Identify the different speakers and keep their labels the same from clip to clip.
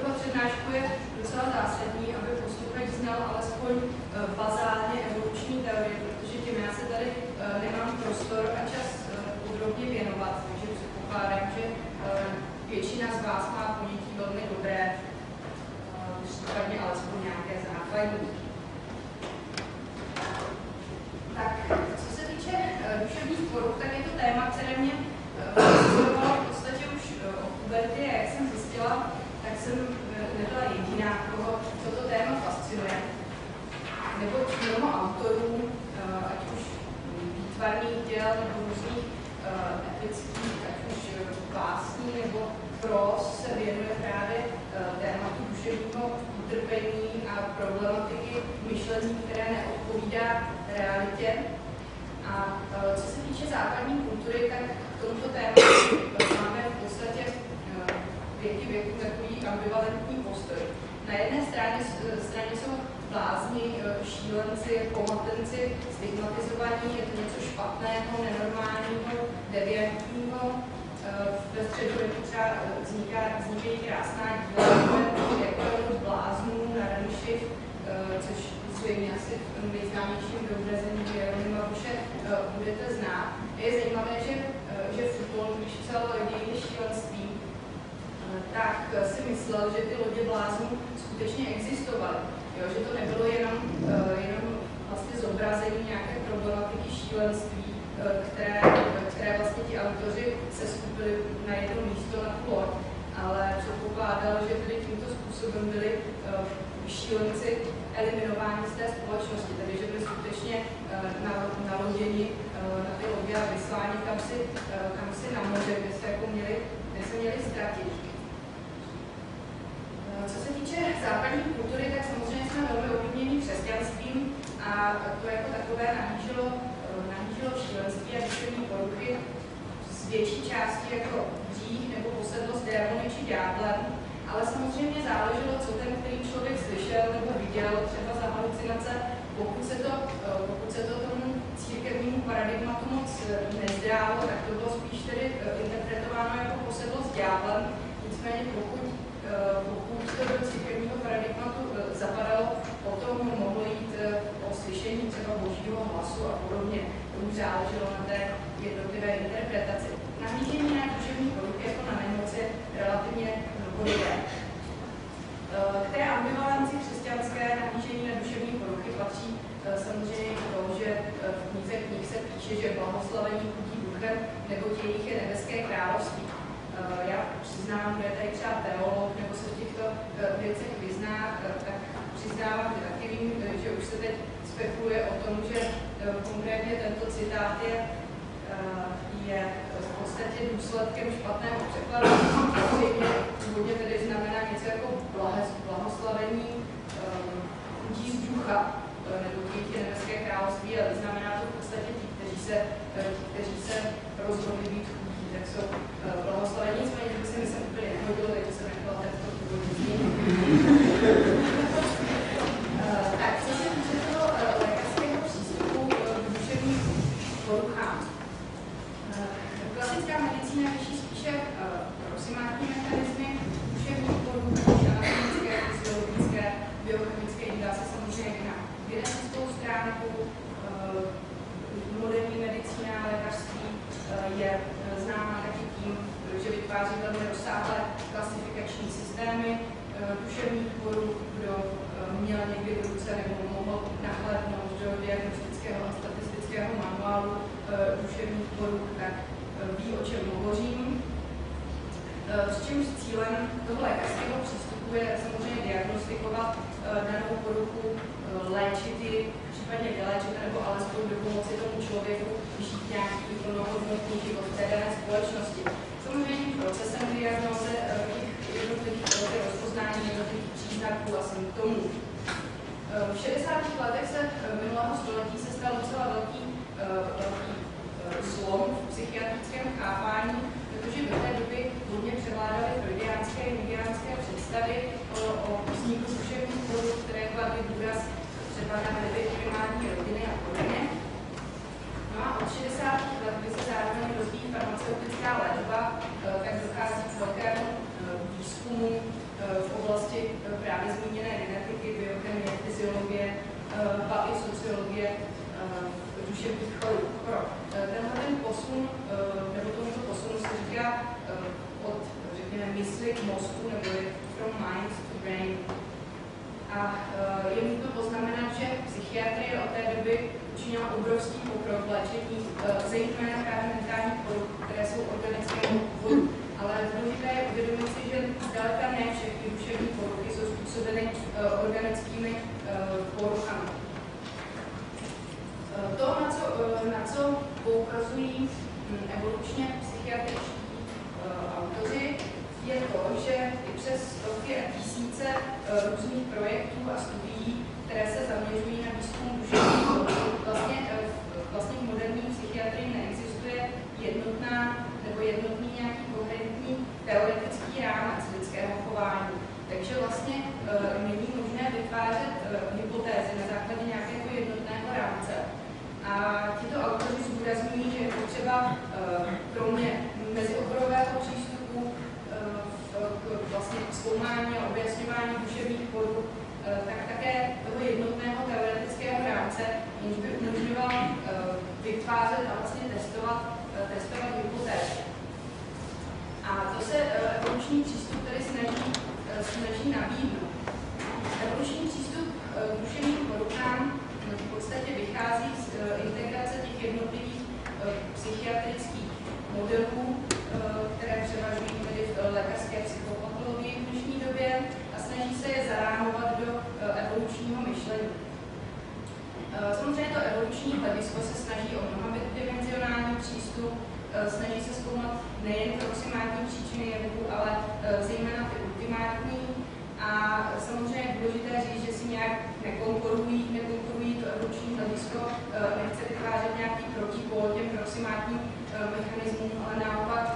Speaker 1: tuto přednášku je docela zásadní, aby posluchač znal alespoň eh, bazén. které, které vlastně ti autoři se skupili na jedno místo na plot, ale předpokládal, že tedy tímto způsobem byli eh, šílenci eliminováni z té společnosti, tedy že byli skutečně eh, naloděni eh, na ty lodě a vysláni kam si, kam si na moře, kde se, jako měli, kde se měli ztratit. Co se týče západní kultury, tak samozřejmě jsme velmi ovlivněni křesťanstvím a to jako takové nahlíželo kulturního šílenství a duševní poruchy z větší části jako dřív nebo posedlost démony či ďáblem, ale samozřejmě záleželo, co ten, který člověk slyšel nebo viděl, třeba za halucinace, pokud se to, eh, pokud se to tomu církevnímu paradigmatu moc eh, nezdálo, tak to bylo spíš tedy eh, interpretováno jako posedlost ďáblem, nicméně pokud, pokud to do církevního paradigmatu zapadalo, potom mohlo jít o slyšení třeba božího hlasu a podobně. To už záleželo na té jednotlivé interpretaci. Nahlížení na duševní poruchy jako na nemoc je relativně novodobé. K té ambivalenci křesťanské nahlížení na duševní poruchy patří samozřejmě to, že v knize knih se píše, že blahoslavení chudí duchem, nebo jejich je nebeské království. Já přiznám, že tady třeba teolog, nebo se v těchto věcech vyzná, tak přiznávám, že taky vím, že už se teď spekuluje o tom, že konkrétně tento citát je, je v podstatě důsledkem špatného překladu. Zřejmě původně tedy znamená něco jako blahoslavení chudí z ducha, nebo děti nebeské království, ale znamená to v podstatě ti, kteří se, kteří se rozhodli být chudí, tak jsou blahoslavení, nicméně, by se mi sem úplně nehodilo, takže jsem nechala tento původní změnit. tak, co se týče toho lékařského přístupu k duševním poruchám. Klasická medicína řeší spíše proximátní mechanizmy duševních poruch, anatomické, fyziologické, biochemické, dá se samozřejmě na genetickou stránku. Moderní medicína a lékařství je známá taky tím, že vytváří velmi rozsáhlé klasifikační systémy duševních poruch, kdo měl někdy v ruce nebo mohl nahlédnout do diagnostického a statistického manuálu duševních poruch, tak ví, o čem hovořím. S čímž cílem toho lékařského přístupu je samozřejmě diagnostikovat danou poruchu, léčit ji, případně vyléčit, nebo alespoň do pomoci tomu člověku žít nějaký plnohodnotný život v té dané společnosti. Samozřejmě procesem diagnoze těch jednotlivých rozpoznání jednotlivých příznaků a symptomů. V 60. letech se minulého století se stal docela velký, velký psychiatrickém chápání, protože do té doby hodně převládaly freudiánské a jungiánské představy o, o vzniku duševních poruch, které kladly důraz třeba na vlivy primární rodiny a podobně. No a od 60. let, kdy se zároveň rozvíjí farmaceutická léčba, tak dochází k velkému výzkumu v oblasti právě zmíněné genetiky, biochemie, fyziologie, ba i sociologie duševních chorob. Tenhle ten posun, nebo tomuto posunu se říká od, řekněme, mysli k mozku, nebo je from mind to brain. A je nutno poznamenat, že psychiatrie od té doby učinila obrovský pokrok v léčení, zejména právě mentálních poruch, které jsou organického původu. Ale důležité je uvědomit si, že zdaleka ne všechny duševní poruchy jsou způsobeny organickými poruchami. To, na co, na co poukazují hm, evolučně psychiatričtí autoři, je to, že i přes stovky a tisíce různých projektů a studií, které se zaměřují na výzkum duševních vlastně, vlastně v moderní psychiatrii neexistuje jednotná nebo jednotný nějaký koherentní teoretický rámec lidského chování. Takže vlastně není možné vytvářet hypotézy na základě. A autoři zdůrazňují, že je potřeba kromě mezioborového přístupu k vlastně zkoumání a objasňování duševních poruch, tak také toho jednotného teoretického rámce, jenž by umožňoval vytvářet a vlastně testovat, testovat hypotézy. A to se evoluční přístup Eh, snaží se zkoumat nejen proximátní příčiny jevů, ale eh, zejména ty ultimátní. A samozřejmě je důležité říct, že si nějak nekonkurují, nekonkurují to evoluční hledisko, eh, nechce vytvářet nějaký protipol těm proximátním mechanismům, ale naopak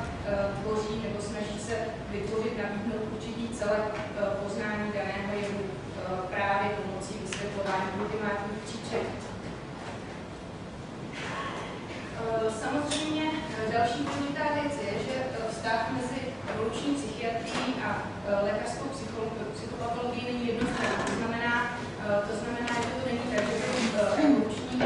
Speaker 1: tvoří nebo snaží se vytvořit, nabídnout určitý celek poznání daného jevu právě pomocí vysvětlování ultimátních příček. Eh, samozřejmě eh, další důležitá věc je, že eh, vztah mezi evoluční psychiatrií a lékařskou psychopatologií není jednoznačný. To znamená, to znamená, že to není tak, že evoluční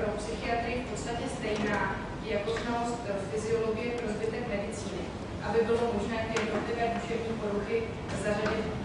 Speaker 1: pro psychiatry v podstatě stejná jako znalost eh, fyziologie pro zbytek medicíny, aby bylo možné ty jednotlivé duševní poruchy zařadit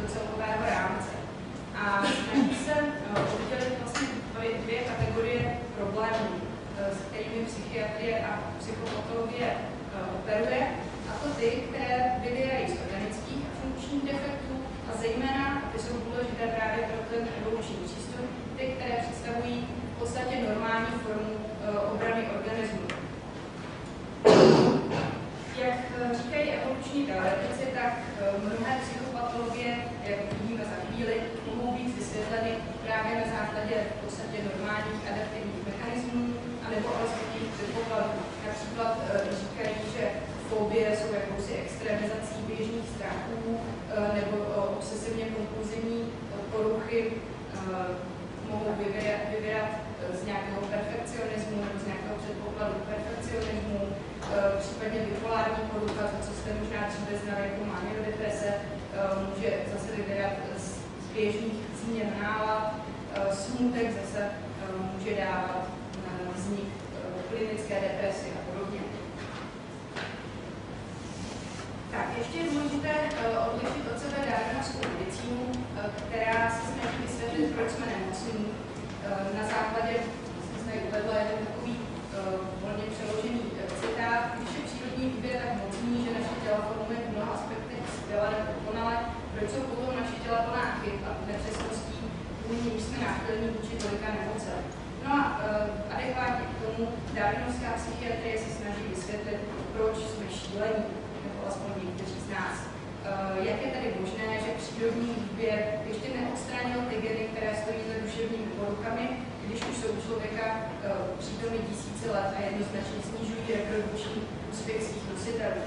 Speaker 1: zvyšovat a jednoznačně snižují reprodukční úspěch svých nositelů.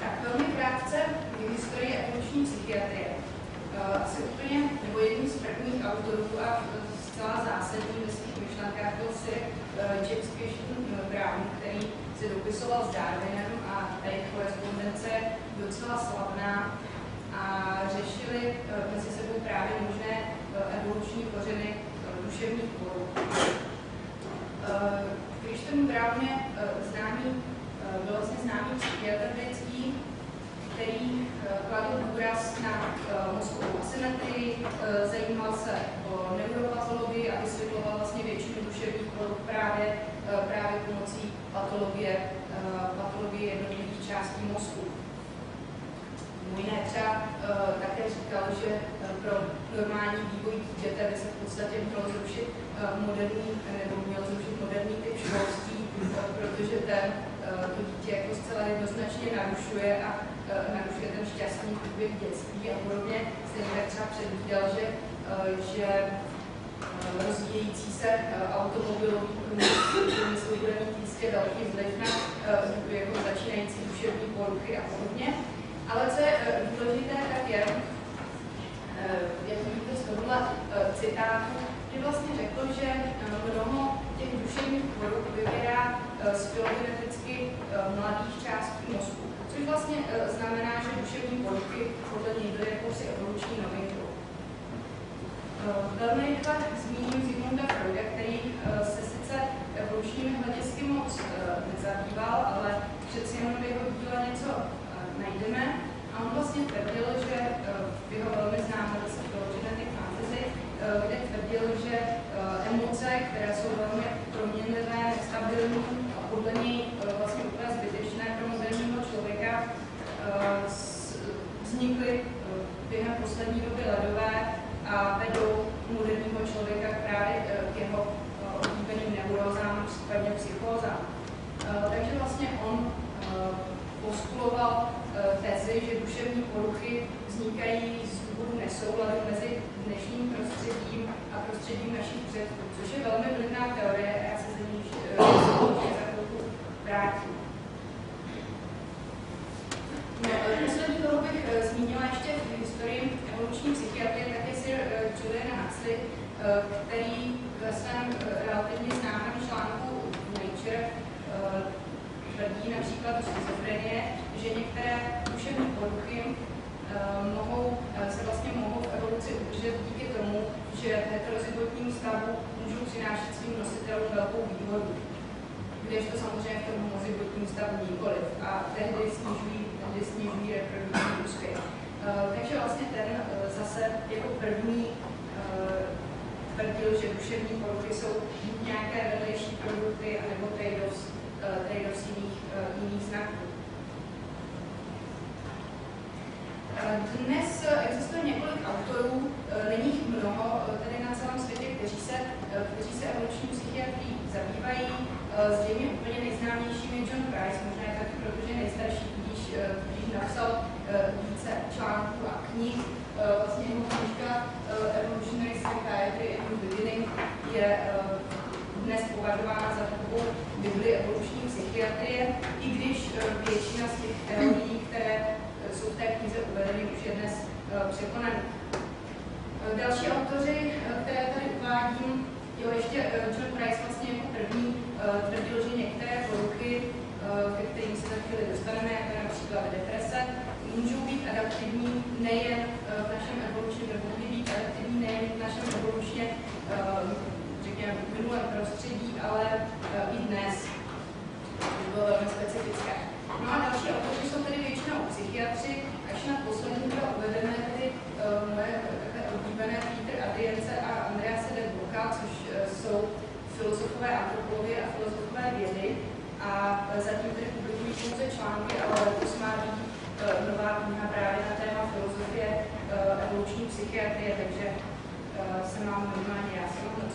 Speaker 1: Tak velmi krátce je historie evoluční psychiatrie. Eh, asi úplně, nebo jedním z prvních autorů a zcela zásadní ve svých myšlenkách byl si eh, James Christian Brown, který se dopisoval s Darwinem a ta jejich korespondence docela slavná a řešili eh, mezi sebou právě možné evoluční kořeny duševních poruch. Eh, když ten právě eh, známý, eh, byl vlastně známý psychiatrický, který kladl důraz na mozkovou asymetrii, zajímal se o neuropatologii a vysvětloval vlastně většinu duševních poruch právě, právě pomocí patologie, patologie jednotlivých částí mozku jiné třeba eh, také říkal, že eh, pro normální vývoj dítěte by se v podstatě mělo zrušit eh, moderní, nebo mělo zrušit moderní typ školství, protože ten to dítě jako zcela jednoznačně narušuje a narušuje ten šťastný průběh dětství a podobně. Stejně tak třeba předvídal, že, že rozvíjející se automobilový průmysl bude mít jistě velký vliv na jako začínající duševní poruchy a podobně. Ale co je důležité, tak je, jak vidíte z tohohle citátu, že vlastně řekl, že mnoho těch duševních poruch vybírá z filogeneticky mladých částí mozku. Což vlastně znamená, že duševní poruchy podle něj byly jakousi evoluční novinkou. Velmi rychle zmíním Zygmunda Freuda, který se sice evolučními hledisky moc nezabýval, ale přeci jenom jeho díle něco najdeme. A on vlastně tvrdil, že v jeho velmi známé zase Genetic Fantasy, kde tvrdil, že emoce, které jsou velmi proměnlivé, nestabilní a podle něj vlastně úplně zbytečné pro moderního člověka, vznikly během poslední doby ledové a vedou moderního člověka právě k jeho oblíbeným neurózám, případně psychózám. Takže vlastně on postuloval tezi, že duševní poruchy vznikají z důvodu nesouladu mezi dnešním prostředím a prostředím našich předků, což je velmi vlivná teorie a já se za ní za chvilku vrátím. No, poslední, toho bych zmínila ještě v historii evoluční psychiatrie, tak je Sir Julian Huxley, který ve svém relativně známém článku Nature tvrdí například schizofrenie, že některé duševní poruchy mohou, se vlastně mohou v evoluci udržet díky tomu, že v heterozygotním stavu můžou přinášet svým nositelům velkou výhodu. Když to samozřejmě v tom homozygotním stavu nikoliv. A tehdy snižují, tehdy snižují reprodukční úspěch. Takže vlastně ten zase jako první tvrdil, že duševní poruchy jsou nějaké vedlejší produkty anebo trade-offs, trade-offs jiných, jiných znaků. Dnes existuje několik autorů, není jich mnoho, tedy na celém světě, kteří se, kteří se evoluční psychiatrií zabývají. Zřejmě úplně nejznámějším je John Price, možná je taky, protože nejstarší, když, když napsal více článků a knih. Vlastně jeho knižka Evolutionary Psychiatry and the Beginning je dnes považována za takovou Bibli evoluční psychiatrie, i když většina z těch teorií, které jsou v té knize uvedeny, už je dnes překonaný. Další autoři, které tady uvádím, jo, ještě John Price vlastně jako první tvrdil, že některé poruchy, ke kterým se za chvíli dostaneme, jako například deprese, můžou být adaptivní nejen v našem evolučním, nebo být adaptivní nejen v našem evolučně, řekněme, minulém prostředí, ale i dnes. To bylo velmi specifické. No a další autoři jsou tedy většinou psychiatři, až na poslední dva uvedené tedy moje takové oblíbené Peter Adience a Andrease de což jsou filozofové antropologie a filozofové vědy. A zatím tedy publikují pouze články, ale letos má být nová kniha právě na téma filozofie evoluční psychiatrie, takže se mám normálně, já se mám na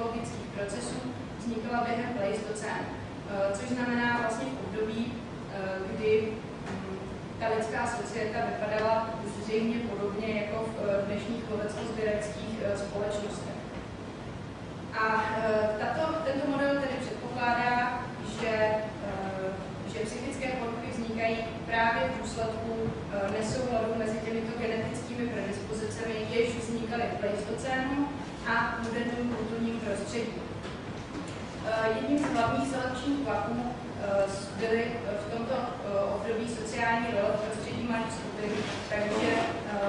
Speaker 1: psychologických procesů, vznikla během pleistocénu, což znamená vlastně v období, kdy hm, ta lidská societa vypadala zřejmě podobně jako v dnešních lovecko-sběreckých společnostech. A tato, tento model tedy předpokládá, že, že psychické poruchy vznikají právě v důsledku nesouladu mezi těmito genetickými predispozicemi, jež vznikaly v pleistocénu a moderním kulturním prostředí. Jedním z hlavních selekčních tlaků byly v tomto období sociální role prostředí malých skupin, takže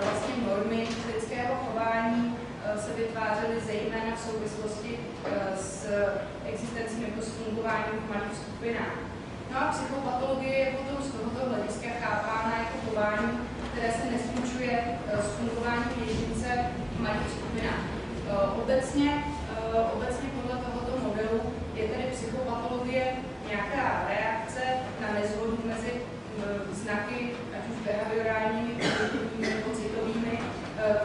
Speaker 1: vlastně normy lidského chování se vytvářely zejména v souvislosti s existencí nebo s fungováním v malých skupinách. No a psychopatologie je potom z tohoto hlediska chápána jako chování, které se neslučuje s fungováním jedince v malých skupinách. Obecně, obecně podle tohoto modelu je tedy psychopatologie nějaká reakce na nezhodu mezi znaky, ať už behaviorálními, nebo citovými,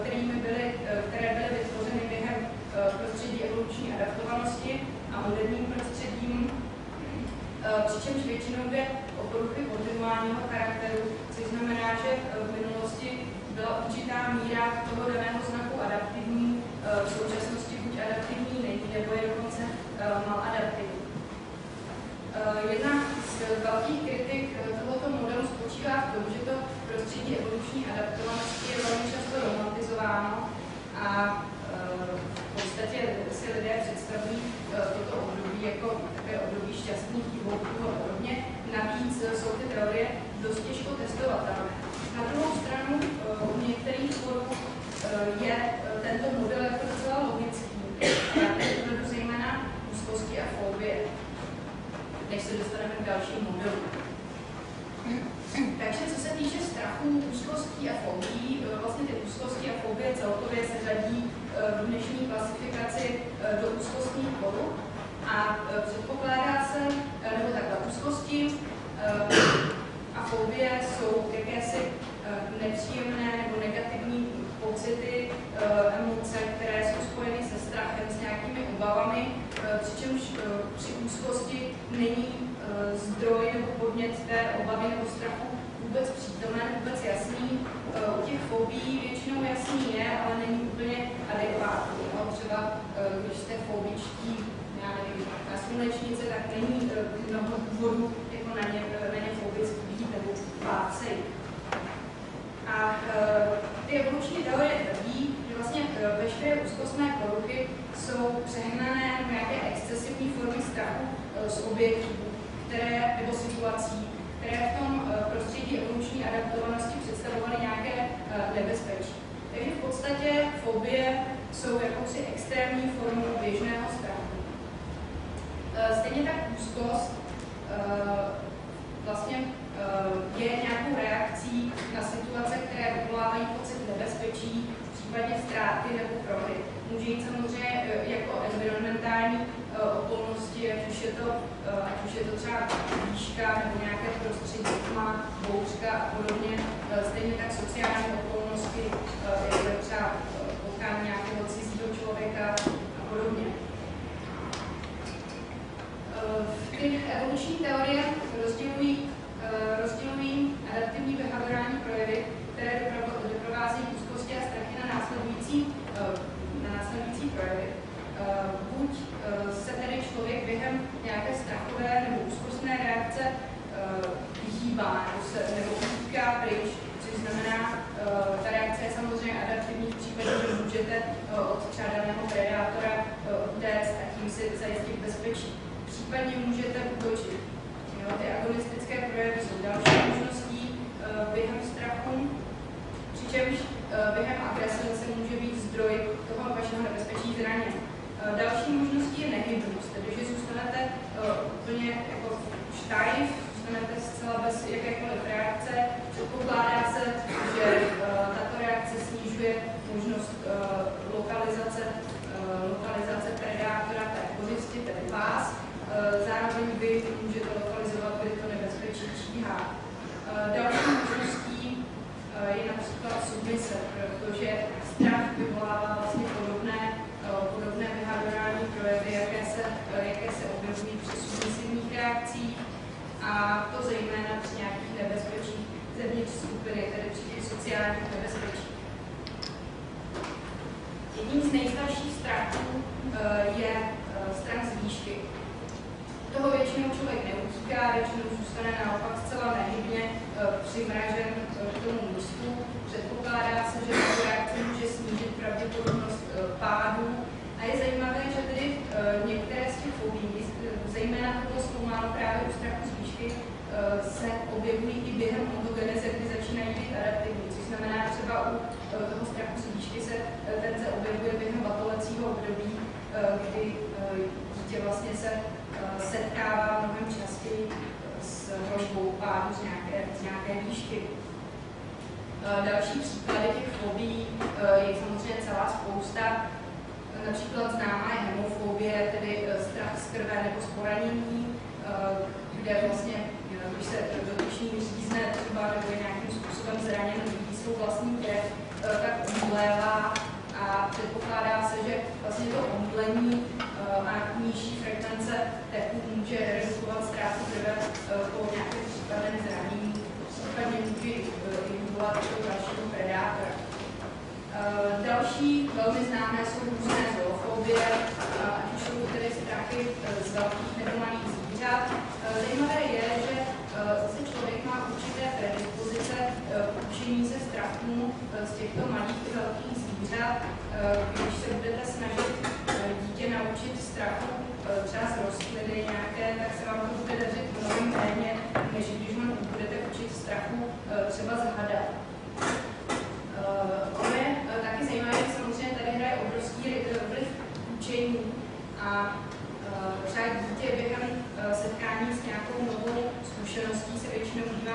Speaker 1: kterými byly, které byly vytvořeny během prostředí evoluční adaptovanosti a moderním prostředím, přičemž většinou jde o poruchy kontinuálního charakteru, což znamená, že v minulosti byla určitá míra toho daného znaku adaptivní, v současnosti buď adaptivní není, nebo je dokonce maladaptivní. Jedna z velkých kritik tohoto modelu spočívá v tom, že to prostředí evoluční adaptovanosti je velmi často romantizováno a v podstatě si lidé představují toto období jako takové období šťastných divoků a podobně. Navíc jsou ty teorie dost těžko testovatelné. Na druhou stranu u některých tvorů je tento model jako docela logický. Já teď zejména úzkosti a fobie, než se dostaneme k dalším modelům. Takže co se týče strachu, úzkostí a fobií, vlastně ty úzkosti a fobie celkově se řadí v dnešní klasifikaci do úzkostních poruch a předpokládá se, nebo takhle, úzkosti a fobie jsou jakési nepříjemné nebo negativní pocity, emoce, které jsou spojeny se strachem, s nějakými obavami, přičemž při úzkosti není zdroj té obavy nebo strachu vůbec přítomen, vůbec jasný. U těch fobí většinou jasný je, ale není úplně adekvátní. No, třeba když jste fobičtí, já nevím, na slunečnice, tak není mnoho důvodů jako na ně, na ně fobicky být nebo bát A ty evoluční teorie tvrdí, že vlastně veškeré úzkostné poruchy jsou přehnané nějaké excesivní formy strachu z objektů, které, nebo situací, které v tom prostředí evoluční adaptovanosti představovaly nějaké nebezpečí. Takže v podstatě fobie jsou jakousi extrémní formou běžného strachu. Stejně tak úzkost vlastně je nějakou reakcí na situace, které vyvolávají pocit nebezpečí, případně ztráty nebo prohry. Může jít samozřejmě jako environmentální Eh, okolnosti, ať už je to, eh, ať už je to třeba výška nebo nějaké prostředí, má bouřka a podobně, eh, stejně tak sociální okolnosti, jako třeba potkání nějakého cizího člověka a podobně. V těch evolučních teoriích rozdělují, rozdělují adaptivní behaviorální projevy, které doprovází úzkosti a strachy na následující, na následující projevy. Buď Eh, se tedy člověk během nějaké strachové nebo úzkostné reakce eh, vyhýbá nebo, se, nebo utíká pryč, což znamená, eh, ta reakce je samozřejmě adaptivní v případě, že můžete od čádaného predátora utéct a tím si zajistit bezpečí. Případně můžete útočit. Jo, ty agonistické projevy jsou další možností během strachu, přičemž během agrese se může být zdroj toho vašeho nebezpečí zranění. Další možností je nehybnost, tedy že zůstanete úplně jako štajf, zůstanete zcela bez jakékoliv reakce. Předpokládá se, že tato reakce snižuje možnost lokalizace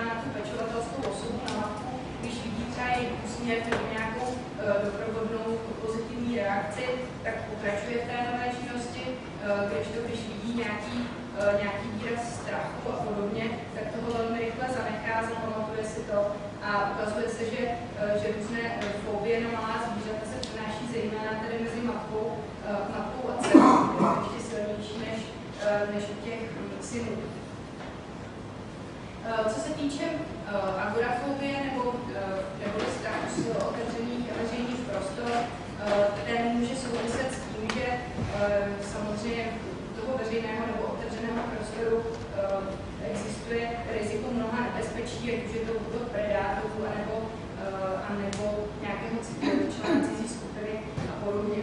Speaker 1: na tu pečovatelskou osobu, na matku, když vidí třeba její úsměv nebo nějakou doprovodnou pozitivní reakci, tak pokračuje v té nové činnosti, když to, když vidí nějaký, nějaký výraz strachu a podobně, tak toho velmi rychle zanechá, zapamatuje si to a ukazuje se, že, že různé fobie na malá zvířata se přenáší zejména tedy mezi matkou, matkou a dcerou, ještě silnější než, než u těch synů. Co se týče agorafobie nebo, nebo strachu z otevřených veřejných prostor, ten může souviset s tím, že samozřejmě toho veřejného nebo otevřeného prostoru existuje riziko mnoha nebezpečí, ať už je to útok predátorů, anebo, anebo nějakého člena cizí skupiny a podobně.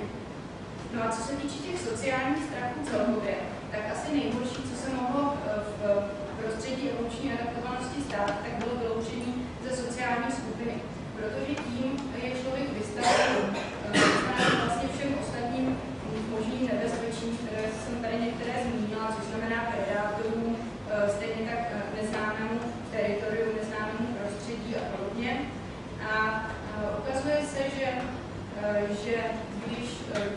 Speaker 1: No a co se týče těch sociálních strachů celkově, tak asi nejhorší, co se mohlo v prostředí evoluční adaptovanosti stát, tak bylo vyloučení ze sociální skupiny. Protože tím je člověk vystaven vlastně všem ostatním možným nebezpečím, které jsem tady některé zmínila, což znamená predátorům, stejně tak neznámému teritoriu, neznámému prostředí a podobně. A ukazuje se, že, že když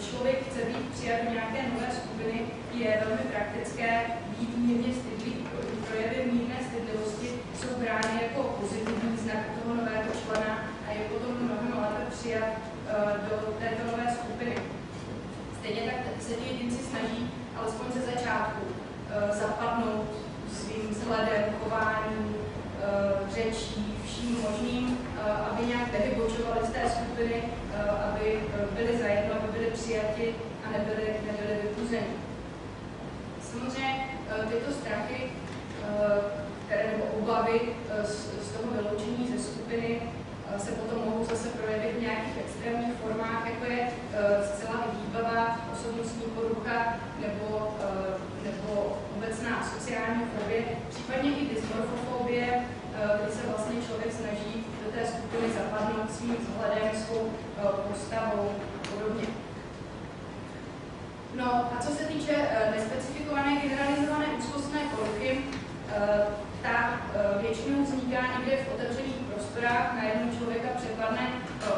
Speaker 1: člověk chce být přijat do nějaké nové skupiny, je velmi praktické být mírně. Projevy mírné stydlivosti jsou brány jako pozitivní znak toho nového člena a je potom mnohem lépe přijat do této nové skupiny. Stejně tak se ti jedinci snaží alespoň ze začátku zapadnout svým vzhledem, chováním, řečí, vším možným, aby nějak nevybočovali z té skupiny, aby byli zajedno, aby byli přijati a nebyli, nebyli vypuzeni. Samozřejmě tyto strachy, Eh, které nebo obavy eh, z, z toho vyloučení ze skupiny eh, se potom mohou zase projevit v nějakých extrémních formách, jako je zcela výbava, osobnostní porucha nebo, nebo obecná sociální fobie, případně i dysmorfofobie, kdy se vlastně člověk snaží do té skupiny zapadnout svým vzhledem, svou postavou a podobně. No a co se týče nespecifikované generalizované úzkostné poruchy, ta většinou vzniká někde v otevřených prostorách, na jednoho člověka přepadne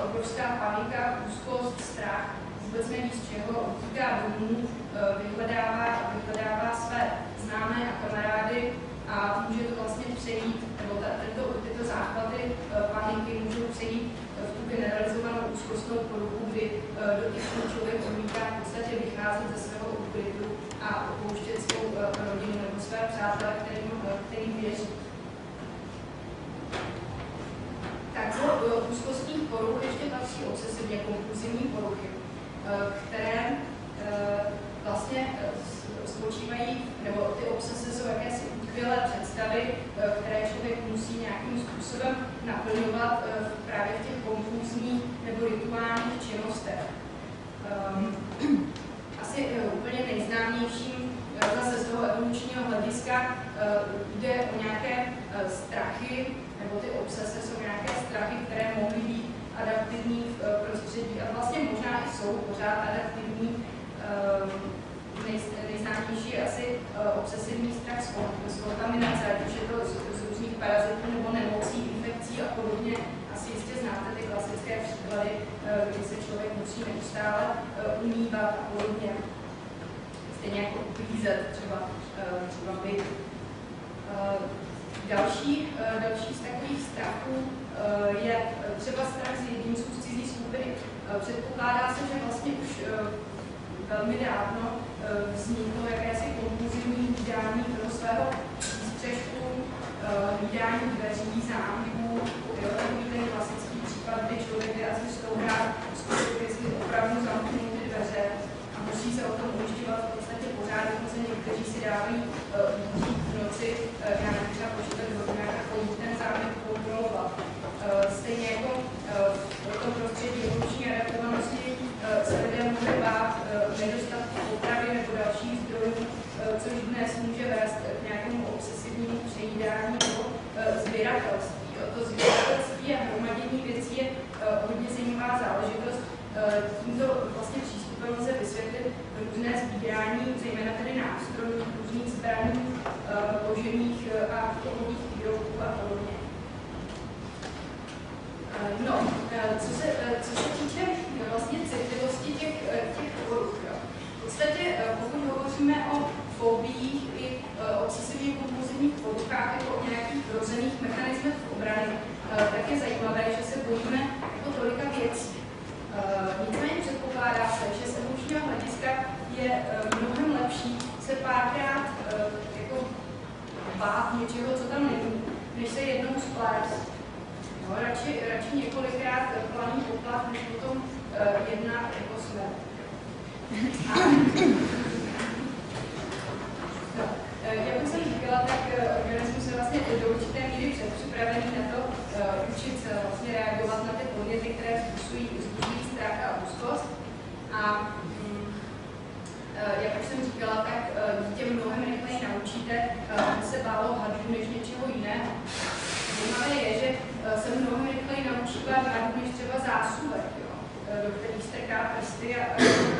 Speaker 1: obrovská panika, úzkost, strach, vůbec neví z čeho, utíká domů, vyhledává, vyhledává své známé a kamarády a může to vlastně přejít, nebo ta, tento, tyto záchvaty paniky můžou přejít v tu generalizovanou úzkostnou poruchu, kdy do těch člověk odmítá v podstatě vycházet ze svého uklidu a opouštět svou rodinu nebo své přátelé, kterým, kterým věří. Tak do úzkostních poruch ještě patří obsesivně kompulzivní poruchy, které vlastně spočívají, nebo ty obsese jsou jakési útkvělé představy, které člověk musí nějakým způsobem naplňovat právě v těch kompulzních nebo rituálních činnostech. Asi úplně nejznámějším zase z toho evolučního hlediska jde o nějaké strachy, nebo ty obsese jsou nějaké strachy, které mohly být adaptivní v prostředí a vlastně možná i jsou pořád adaptivní. Nej, nejznámější je asi obsesivní strach z kontaminace, ať už je to z různých parazitů nebo nemocí, infekcí a podobně. Znáte ty klasické příklady, kdy se člověk musí neustále umývat a podobně. Stejně jako uklízet třeba, třeba byt. Další, další z takových strachů je třeba strach z jedinců z cizí skupiny. Předpokládá se, že vlastně už velmi dávno vzniklo jakési kompulzivní vydání pro svého střežku, vydání dveří, zámků, jo, takový ten klasický kdy člověk je asi způsobit si opravdu zamknout ty dveře a musí se o tom ujišťovat v podstatě pořád, dokonce někteří si dávají uh, v noci, uh, já třeba počítat hodinách a chodí ten zámek kontrolovat. Uh, stejně jako v tom prostředí evoluční adaptovanosti se lidé mohli bát nedostatku potravy nebo dalších zdrojů, což dnes může vést k nějakému obsesivnímu přejídání nebo sběratelství. To sběratelství a hromadění věcí je uh, hodně zajímavá záležitost. Uh, tímto vlastně přístupem lze vysvětlit různé sbírání, zejména tedy nástrojů, různých zbraní, ložených a pohodných výrobků a podobně. No, co se, co se týče vlastně citlivosti těch, těch poruch, v podstatě pokud hovoříme o fobiích i obsesivně kompulzivních poruchách jako o nějakých vrozených mechanismech obrany, tak je zajímavé, že se bojíme jako tolika věcí. Nicméně předpokládá se, že z evolučního hlediska je mnohem lepší se párkrát jako bát něčeho, co tam není, než se jednou splést. No, radši, radši několikrát planý poplav, než potom jedna jako no, jak už jsem říkala, tak organismus je vlastně do určité míry předpřipravený na to uh, učit se vlastně reagovat na ty podněty, které způsobují, způsobují strach a úzkost. A uh, jak už jsem říkala, tak uh, dítě mnohem rychleji naučíte, aby se bálo hadů než něčeho jiného. Zajímavé je, že se mnohem rychleji naučí bát hadů než třeba zásuvek, jo, do kterých strká prsty a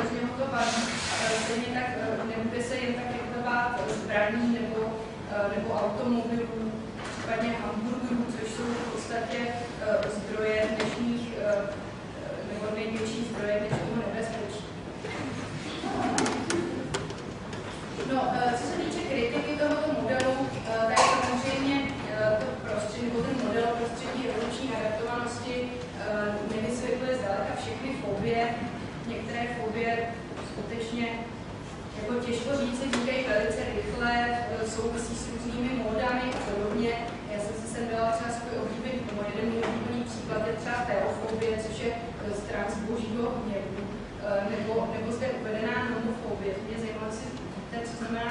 Speaker 1: z něho to baví. Stejně tak nebude se jen tak bát zbraní nebo, nebo automobilů, případně hamburgerů, což jsou v podstatě zdroje dnešních, nebo největší zdroje dnešního nebezpečí. No, co se týče kritiky tohoto modelu, tak samozřejmě to prostředí, nebo ten model prostředí evoluční adaptovanosti nevysvětluje zdaleka všechny fobie. Některé fobie skutečně jako těžko říct, se vznikají velice rychle, souvisí s různými módami a podobně. Já jsem si sem dala třeba svůj oblíbený, nebo jeden můj oblíbený příklad je třeba teofobie, což je strach z božího hněvu, nebo, nebo zde uvedená nomofobie. Mě zajímalo, jestli víte, co znamená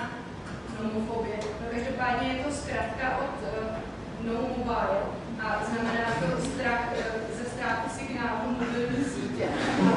Speaker 1: nomofobie. No, každopádně je to zkrátka od no mobile a znamená to strach ze ztráty signálu mobilní sítě. A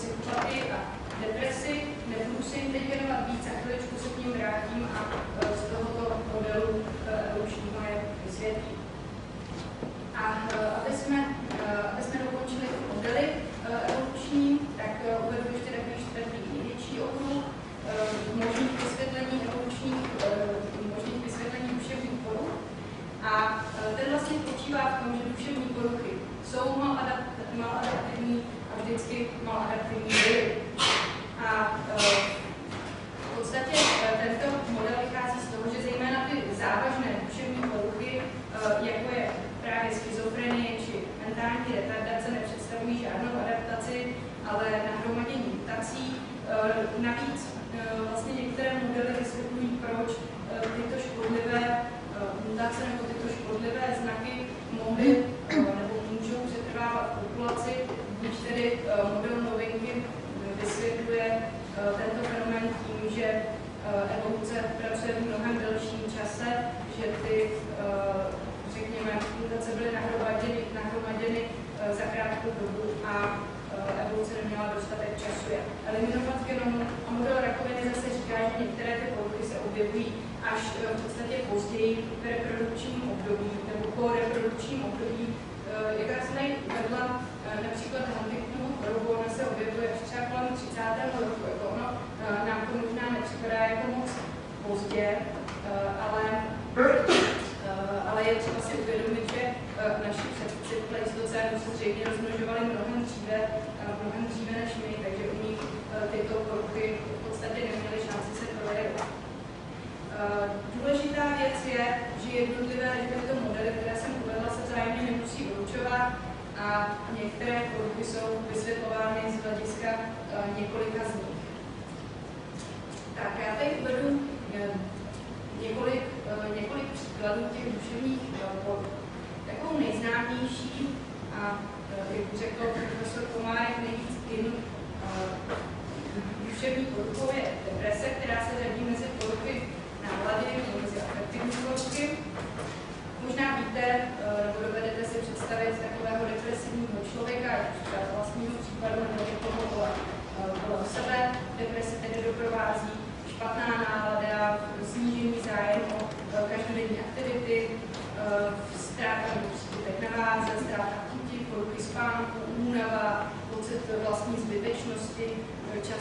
Speaker 1: psychopatii a depresi. Nebudu se jim teď věnovat víc, za chvíličku se k ním vrátím a e, z tohoto modelu evolučního je vysvětlím.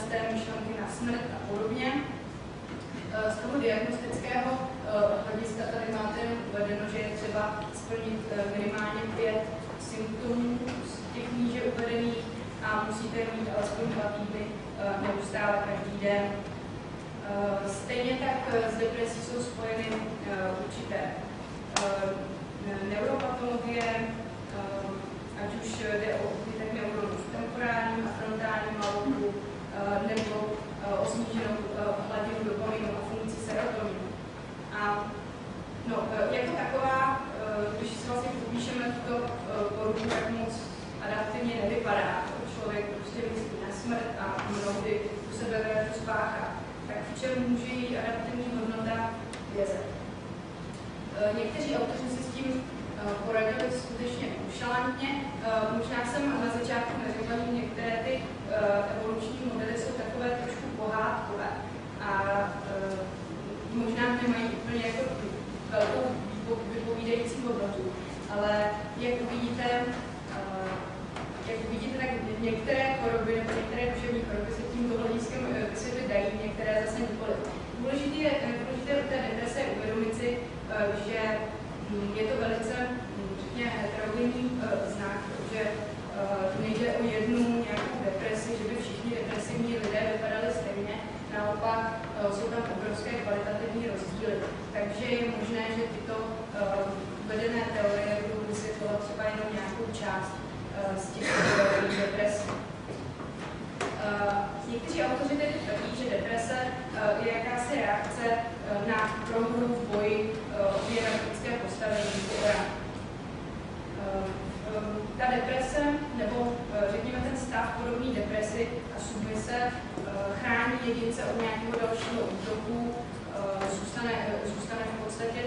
Speaker 1: časté myšlenky na smrt a podobně. Eh, z toho diagnostického eh, hlediska tady máte uvedeno, že je třeba splnit eh, minimálně pět symptomů z těch níže uvedených a musíte mít alespoň dva týdny neustále každý den. Stejně tak s depresí jsou spojeny určité neuropatologie, ať už jde o úbytek neuronů v temporálním a frontálním malou nebo o sníženou hladinu dopaminu a funkci serotoninu. A no, jako taková, když si vlastně popíšeme tuto poruchu, tak moc adaptivně nevypadá. Člověk prostě myslí na smrt a mnohdy u sebe vraždu spáchá. Tak v čem může její adaptivní hodnota vězet? Někteří autoři si s tím poradili skutečně ušalantně. Možná jsem na začátku neřekla, že některé ty evoluční modely jsou takové trošku pohádkové a možná nemají úplně jako velkou vypovídající hodnotu, ale jak vidíte, jak vidíte, tak některé choroby nebo některé duševní choroby se tímto hlediskem vysvětlit dají, některé zase nikoli. Důležité je, důležité u té deprese uvědomit si, že je to velice, řekněme, heterogenní znak, že nejde o jednu nějakou depresi, že by všichni depresivní lidé vypadali stejně, naopak jsou tam obrovské kvalitativní rozdíly. Takže je možné, že tyto uvedené teorie budou vysvětlovat třeba jenom nějakou část z těch depresí. Někteří autoři tedy tvrdí, že deprese je jakási reakce na prohru v boji hierarchické postavení Ta deprese, nebo řekněme ten stav podobný depresi a submise, chrání jedince od nějakého dalšího útoku, zůstane, zůstane v podstatě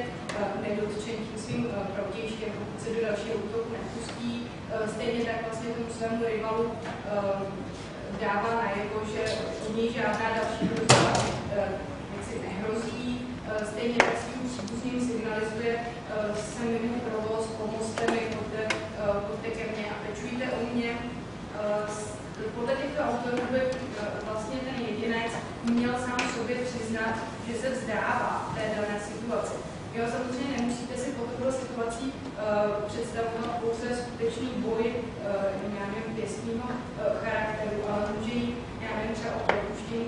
Speaker 1: nedotčen tím svým protějškem, pokud se do dalšího útoku nepustí. Stejně tak vlastně tomu svému rivalu dává najevo, že od něj žádná další hrozba nehrozí. Stejně tak svým příbuzným signalizuje se mimo provoz, pomozte mi, pojďte, pojďte ke mně a pečujte o mě. Podle těchto autorů by vlastně ten jedinec měl sám sobě přiznat, že se vzdává té dané situaci. Jo, samozřejmě nemusíte si pod touto situací uh, představovat pouze skutečný boj uh, nějakého pěstního uh, charakteru, ale může jít, nevím, třeba o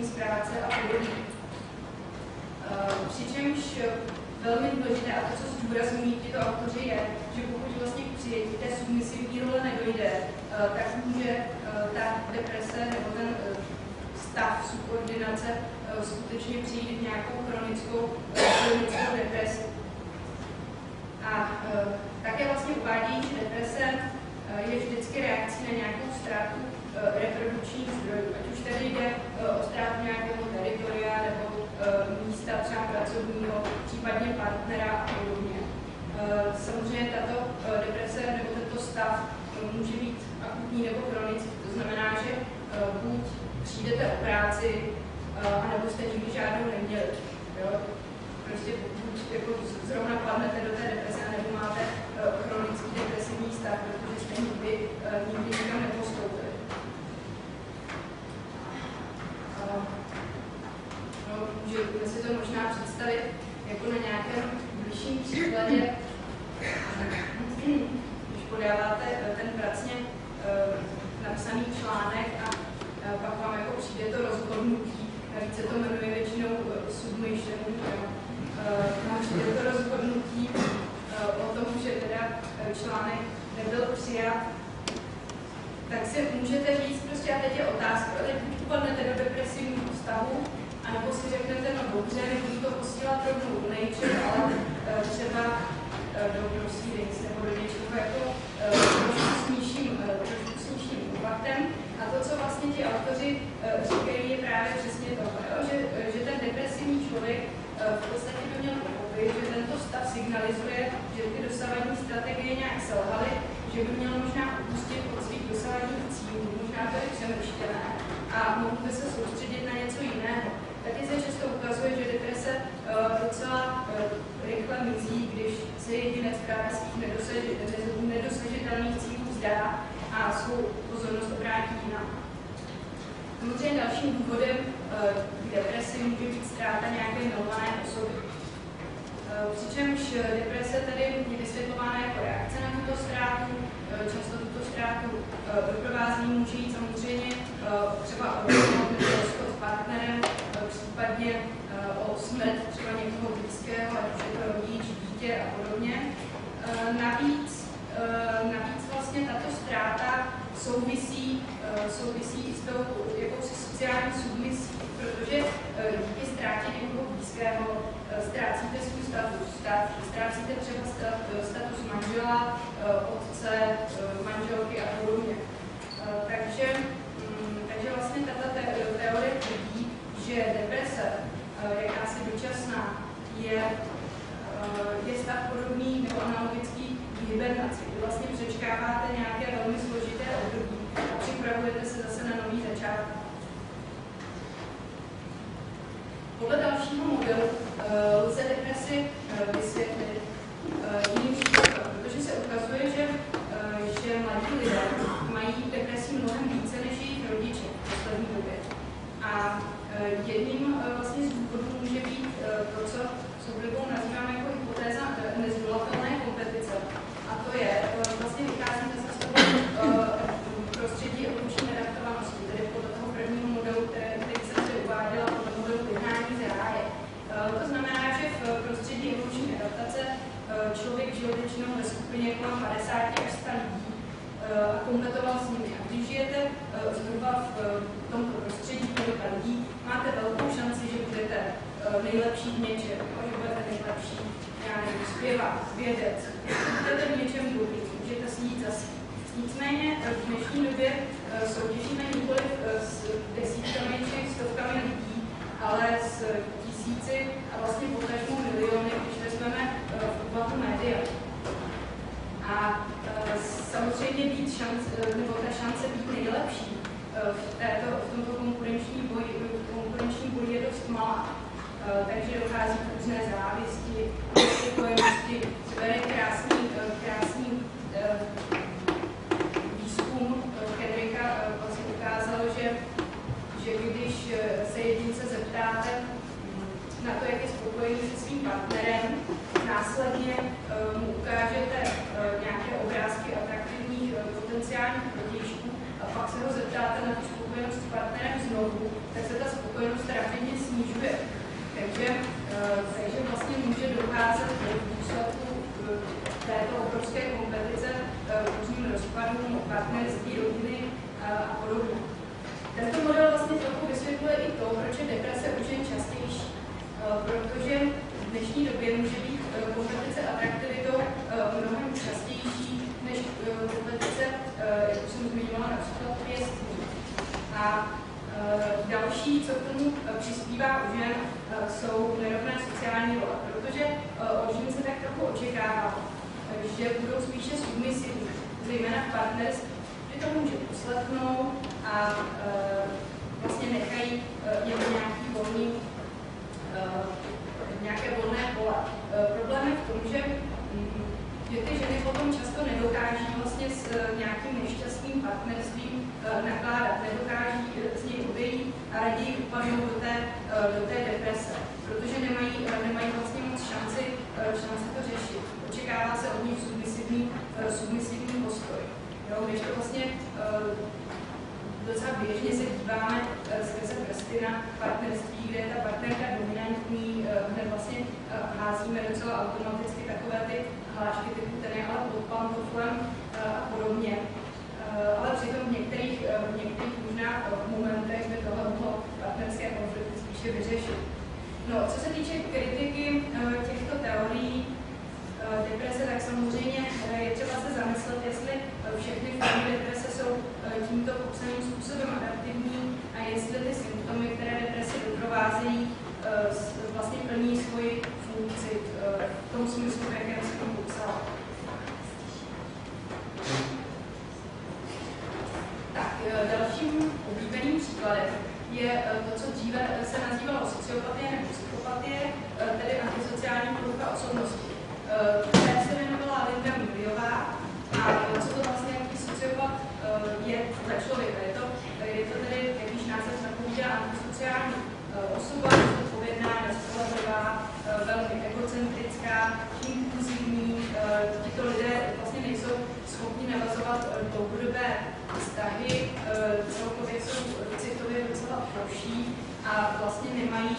Speaker 1: z práce a podobně. Uh, přičemž velmi důležité, a to, co zdůrazňují tyto autoři, je, že pokud vlastně k přijetí té submisivní role nedojde, uh, tak může ta deprese nebo ten stav subordinace skutečně přijít nějakou chronickou, chronickou depresi. A také vlastně uvádějí, že deprese je vždycky reakcí na nějakou ztrátu reprodukčních zdrojů, ať už tady jde o ztrátu nějakého teritoria nebo místa třeba pracovního, případně partnera a podobně. Uh, samozřejmě tato uh, deprese nebo tento stav může být akutní nebo chronický, to znamená, že buď přijdete o práci, anebo jste nikdy žádnou neměli. Jo? Prostě buď jako zrovna padnete do té deprese, nebo máte chronický depresivní stav, protože jste nikdy, nikdy no, můžeme si to možná představit jako na nějakém bližším příkladě, když podáváte ten pracně uh, napsaný článek a uh, pak vám jako přijde to rozhodnutí, navíc se to jmenuje většinou submission, nám přijde to rozhodnutí o tom, že teda článek nebyl přijat, tak si můžete říct prostě, a teď je otázka, teď buď upadnete do depresivního stavu, anebo si řeknete, no dobře, nebudu to posílat do Nature, ale třeba do Proceedings nebo do něčeho jako trošku s nižším, trošku s nižším impactem. A to, co vlastně ti autoři říkají, je právě přesně to, že, že ten depresivní člověk v podstatě by měl pochopit, že tento stav signalizuje, že ty dosavadní strategie nějak selhaly, že by měl možná upustit od svých dosavadních cílů, možná to je přemrštěné, a mohl by se soustředit. Taky se často ukazuje, že deprese uh, docela uh, rychle mizí, když se jedinec právě svých nedosažitelných cílů vzdá a svou pozornost obrátí jinam. Samozřejmě dalším důvodem k depresi může být ztráta nějaké milované osoby. Přičemž deprese tedy je vysvětlována jako reakce na tuto ztrátu, často tuto ztrátu doprovází, může jít samozřejmě třeba rozchod s partnerem, případně o smrt třeba někoho blízkého, ať už je to rodič, dítě a podobně. Navíc, navíc vlastně tato ztráta souvisí, souvisí s tou jakousi sociální submisí, protože díky ztrátě někoho blízkého ztrácíte svůj status, ztrácíte třeba status manžela, otce, manželky a podobně. Takže, mm, takže vlastně tato teorie tvrdí, že deprese, jakási dočasná, je, je stav podobný nebo analogický k hibernaci, vlastně přečkáváte nějaké velmi složité období a připravujete se zase na nový začátek. Podle dalšího modelu uh, lze depresi vysvětlit jiným způsobem, protože se ukazuje, že, že mladí lidé mají depresi mnohem více než jejich rodiče v poslední době. A jedním uh, vlastně z důvodů může být uh, to, co s oblibou nazýváme jako hypotéza nezdolatelné kompetice. A to je, vlastně vychází zase z toho prostředí evoluční adaptovanosti, tedy podle toho prvního modelu, které, který jsem si uváděla, podle modelu vyhnání z ráje. To znamená, že v prostředí evoluční adaptace člověk žil většinou ve skupině kolem 50 až 100 lidí a kompletoval s nimi. Žijete zhruba v tomto prostředí tolika lidí, máte velkou šanci, že budete nejlepší v něčem, že budete nejlepší, já vědec, budete v něčem dobrý, můžete snít za svým. Nicméně v dnešní době soutěžíme nikoli s desítkami či stovkami lidí, ale s tisíci a vlastně potažmo miliony, když vezmeme v úvahu média. A samozřejmě být šance, nebo ta šance být nejlepší v, této, v tomto konkurenční boji, konkurenční boji je dost malá. Takže dochází k různé závisti, spojenosti, se vede krásný, krásný výzkum Henrika vlastně ukázal, že, že když se jedince zeptáte na to, jak je spokojený se svým partnerem, následně mu ukážete nějaké obrázky atraktivních potenciálních protějšků a pak se ho zeptáte na tu spokojenost s partnerem znovu, tak se ta spokojenost rapidně snižuje. Takže, takže vlastně může docházet v důsledku této obrovské kompetice různým rozpadům partnerství, rodiny a podobně. Tento model vlastně trochu vysvětluje i to, proč je deprese jen častější. Protože v dnešní době může být kompetice atraktivitou mnohem častější než kompetice, jak už jsem zmiňovala, například pěstní. A další, co k tomu přispívá u žen, jsou nerovné sociální role, protože od žen se tak trochu očekává, že budou spíše submisivní, zejména v partnerství, že to může poslechnout a vlastně nechají jen nějaký volný nějaké volné pole. Problém je v tom, že, že ty ženy potom často nedokáží vlastně s nějakým nešťastným partnerstvím nakládat, nedokáží z něj odejít a raději upadnou do té, do té deprese, protože nemají, nemají vlastně moc šanci, šanci to řešit. Očekává se od nich submisivní, submisivní postoj. Jo, když to vlastně docela běžně se díváme skrze prsty na partnerství, kde je ta partnerka dominantní, házíme docela automaticky takové ty hlášky typu ten je ale pod pantoflem a podobně. Ale přitom v některých, v některých možná momentech by tohle mohlo partnerské konflikty spíše vyřešit. No, co se týče kritiky těchto teorií, deprese, tak samozřejmě je třeba se zamyslet, jestli všechny formy deprese jsou tímto popsaným způsobem adaptivní a jestli ty symptomy, které depresi doprovázejí, vlastně plní svoji funkci v tom smyslu, v jakém jsem popsala. Tak, dalším oblíbeným příkladem je to, co dříve se nazývalo sociopatie nebo psychopatie, tedy antisociální porucha osobnosti které se jmenovala Linda Miliová. A co to vlastně jaký sociopat je za člověka? Je to, je to tedy, jak již název napovídá, antisociální osoba, odpovědná, nespolehlivá, lidé vlastně nejsou schopni navazovat dlouhodobé vztahy, celkově jsou citově docela ploší a vlastně nemají,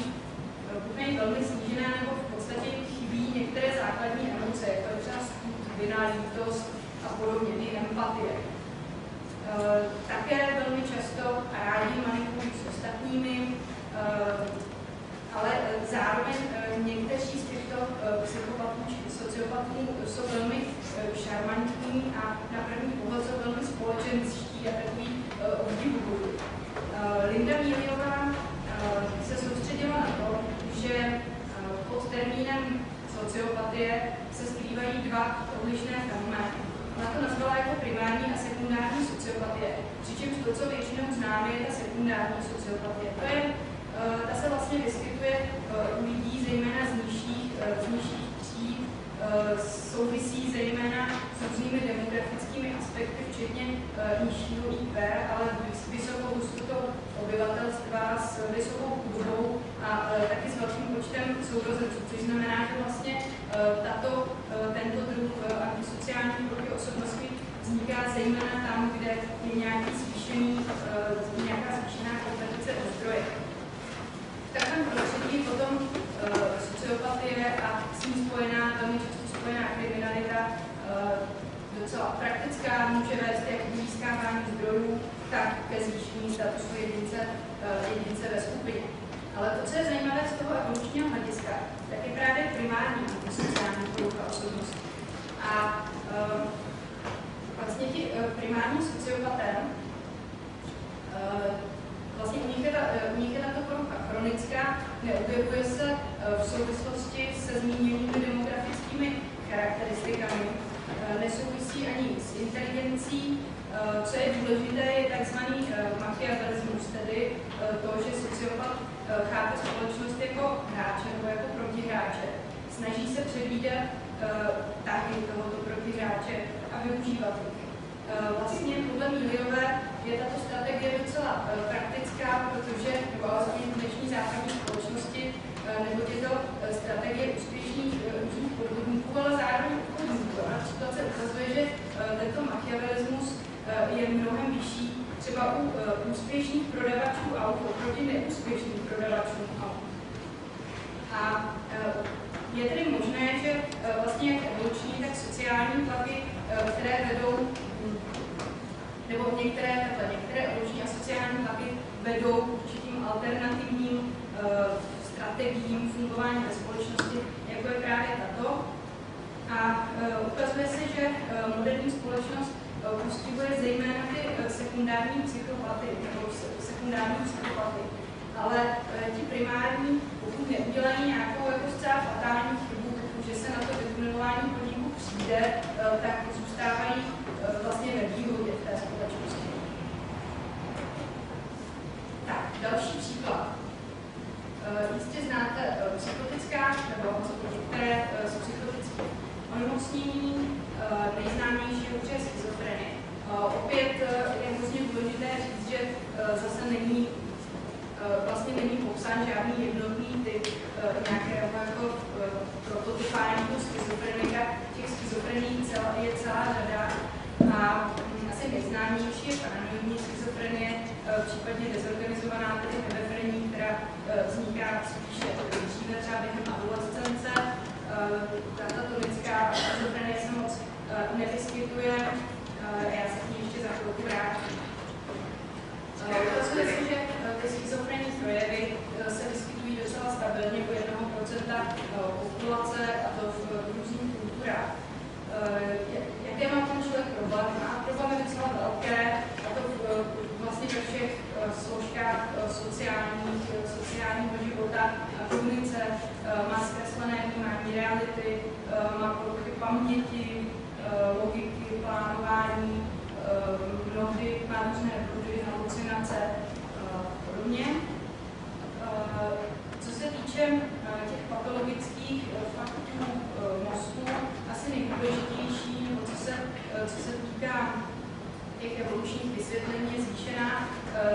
Speaker 1: buď mají velmi snížené, nebo v podstatě chybí některé základní emoce, jako je třeba vina, lítost a podobně, i empatie. Také velmi často rádi manipulují s ostatními, ale zároveň někteří z těchto psychopatů či sociopatů jsou velmi šarmantní a na první pohled jsou velmi společenští a takový obdivuhodní. Linda Míliová se soustředila na to, že pod termínem sociopatie se skrývají dva odlišné fenomény. Ona to nazvala jako primární a sekundární sociopatie, přičemž to, co většinou známe, je ta sekundární sociopatie. To je ta se vlastně vyskytuje u lidí zejména z nižších, z nižších souvisí zejména s různými demografickými aspekty, včetně nižšího IP, ale s vysokou hustotou obyvatelstva, s vysokou chudobou a taky s velkým počtem sourozenců, což znamená, že vlastně tato, tento druh antisociální druhy osobnosti vzniká zejména tam, kde je nějaký zvýšený, nějaká zvýšená kompetence o zdroje. Takovém prostředí potom sociopatie a s ní spojená, velmi často spojená kriminalita, uh, docela praktická, může vést jak k získávání zdrojů, tak ke zvýšení statusu jedince, uh, jedince ve skupině. Ale to, co je zajímavé z toho evolučního hlediska, tak je právě primární sociální porucha osobnosti. A uh, vlastně ti primární sociopaté vlastně u nich je, ta, u nich je tato porucha chronická, neobjevuje se eh, v souvislosti se zmíněnými demografickými charakteristikami, eh, nesouvisí ani s inteligencí, eh, co je důležité, je tzv. machiavelismus, tedy to, že sociopat chápe společnost jako hráče nebo jako protihráče. Snaží se předvídat tahy tohoto protihráče a využívat jich. Vlastně podle Míliové je tato strategie docela eh, praktická, protože, nebo alespoň v dnešní západní společnosti, eh, nebo je to eh, strategie úspěšných různých podvodníků, ale zároveň obchodníků. A situace ukazuje, že tento machiavelismus je mnohem vyšší třeba u úspěšných prodavačů aut oproti neúspěšným prodavačům aut. A je tedy možné, že vlastně jak evoluční, tak sociální tlaky, které vedou nebo některé, takhle, některé evoluční a sociální tlaky vedou k určitým alternativním uh, strategiím fungování ve společnosti, jako je právě tato. A uh, ukazuje se, že uh, moderní společnost uh, postihuje zejména ty sekundární psychopaty, nebo sekundární psychopaty. Ale ti primární, pokud neudělají nějakou jako zcela fatální chybu, že se na to vytunelování podniku přijde, tak zůstávají vlastně ve výhodě v té společnosti. Tak, další příklad. Uh, jistě znáte uh, psychotická, nebo některé z psychotických onemocnění, nejznámější je určitě schizofrenie. Opět je hrozně důležité říct, že zase není vlastně není popsán žádný jednotný typ nějakého jako prototypálního schizofrenika. Těch schizofrení celá, je celá řada a mm, asi nejznámější je paranoidní schizofrenie, případně dezorganizovaná, tedy hebefrení, která vzniká spíše dříve třeba během adolescence. Tato tonická schizofrenie se moc nevyskytuje, já se k ní ještě za chvilku vrátím. Ukazuje se, že ty schizofrenní projevy se vyskytují docela stabilně po 1% populace, a to v různých kulturách. Jaké má ten člověk problém? Má problémy docela velké, a to vlastně ve všech složkách sociálních, sociálního a komunice. Má zkreslené vnímání reality, má poruchy paměti, logiky, plánování, mnohdy má různé druhy halucinace a podobně. Co se týče těch patologických faktů mozku, asi nejdůležitější, nebo co se, co se týká těch evolučních vysvětlení, je zvýšená,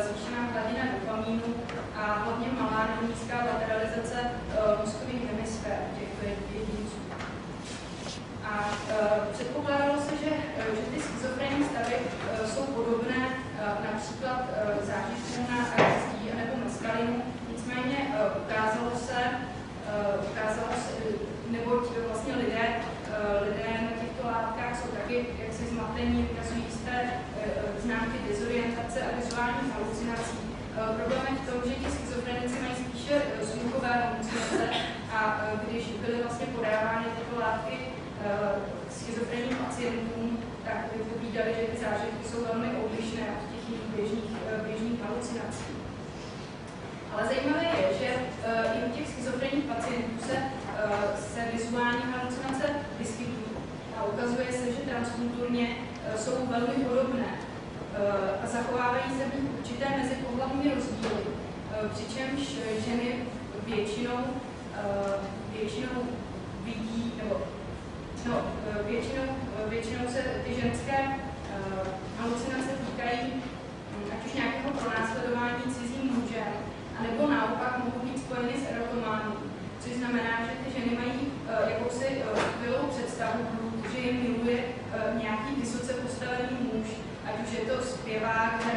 Speaker 1: zvýšená hladina dopamínu a hlavně malá dynamická lateralizace eh, mozkových hemisfér těchto jedinců. A eh, předpokládalo se, že, eh, že ty schizofrenní stavy jsou podobné například zážitku na RSD nebo maskalinu, nicméně ukázalo se, ukázalo se, nebo vlastně lidé, lidé na těchto látkách jsou taky jaksi zmatení, ukazují jisté známky dezorientace a vizuálních halucinací. Eh, problém je v tom, že ti schizofrenici mají spíše eh, zvukové nemocnice a eh, když byly vlastně podávány tyto látky schizofrenním pacientům, tak vypovídali, že ty zážitky jsou velmi odlišné od těch běžných, běžných halucinací. Ale zajímavé je, že i u těch schizofrenních pacientů se, se vizuální halucinace vyskytují a ukazuje se, že transkulturně jsou velmi podobné Eh, a zachovávají se v určité mezi mezipohlavní rozdíly, eh, přičemž ženy většinou, eh, většinou vidí, nebo no, většinou, většinou se ty ženské halucinace Iraq,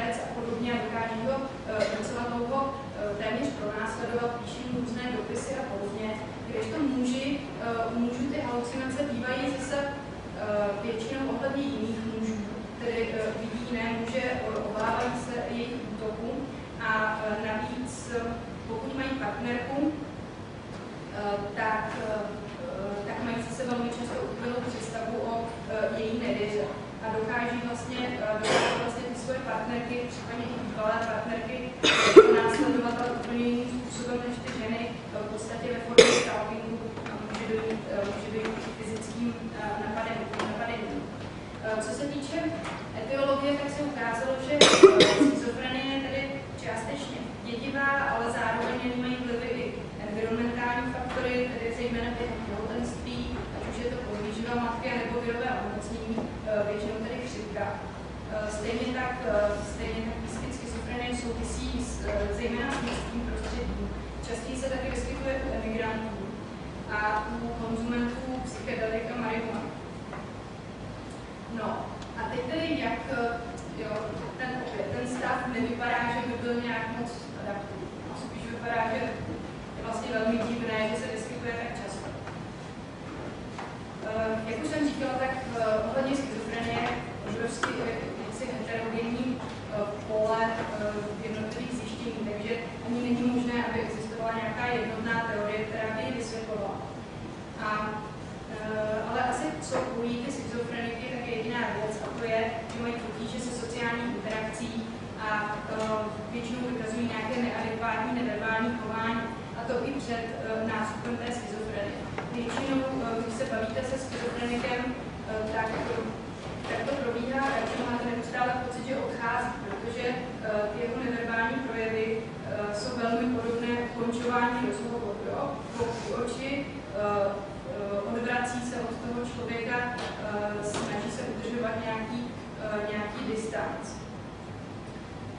Speaker 1: člověka eh, snaží se udržovat nějaký, eh, nějaký distanc.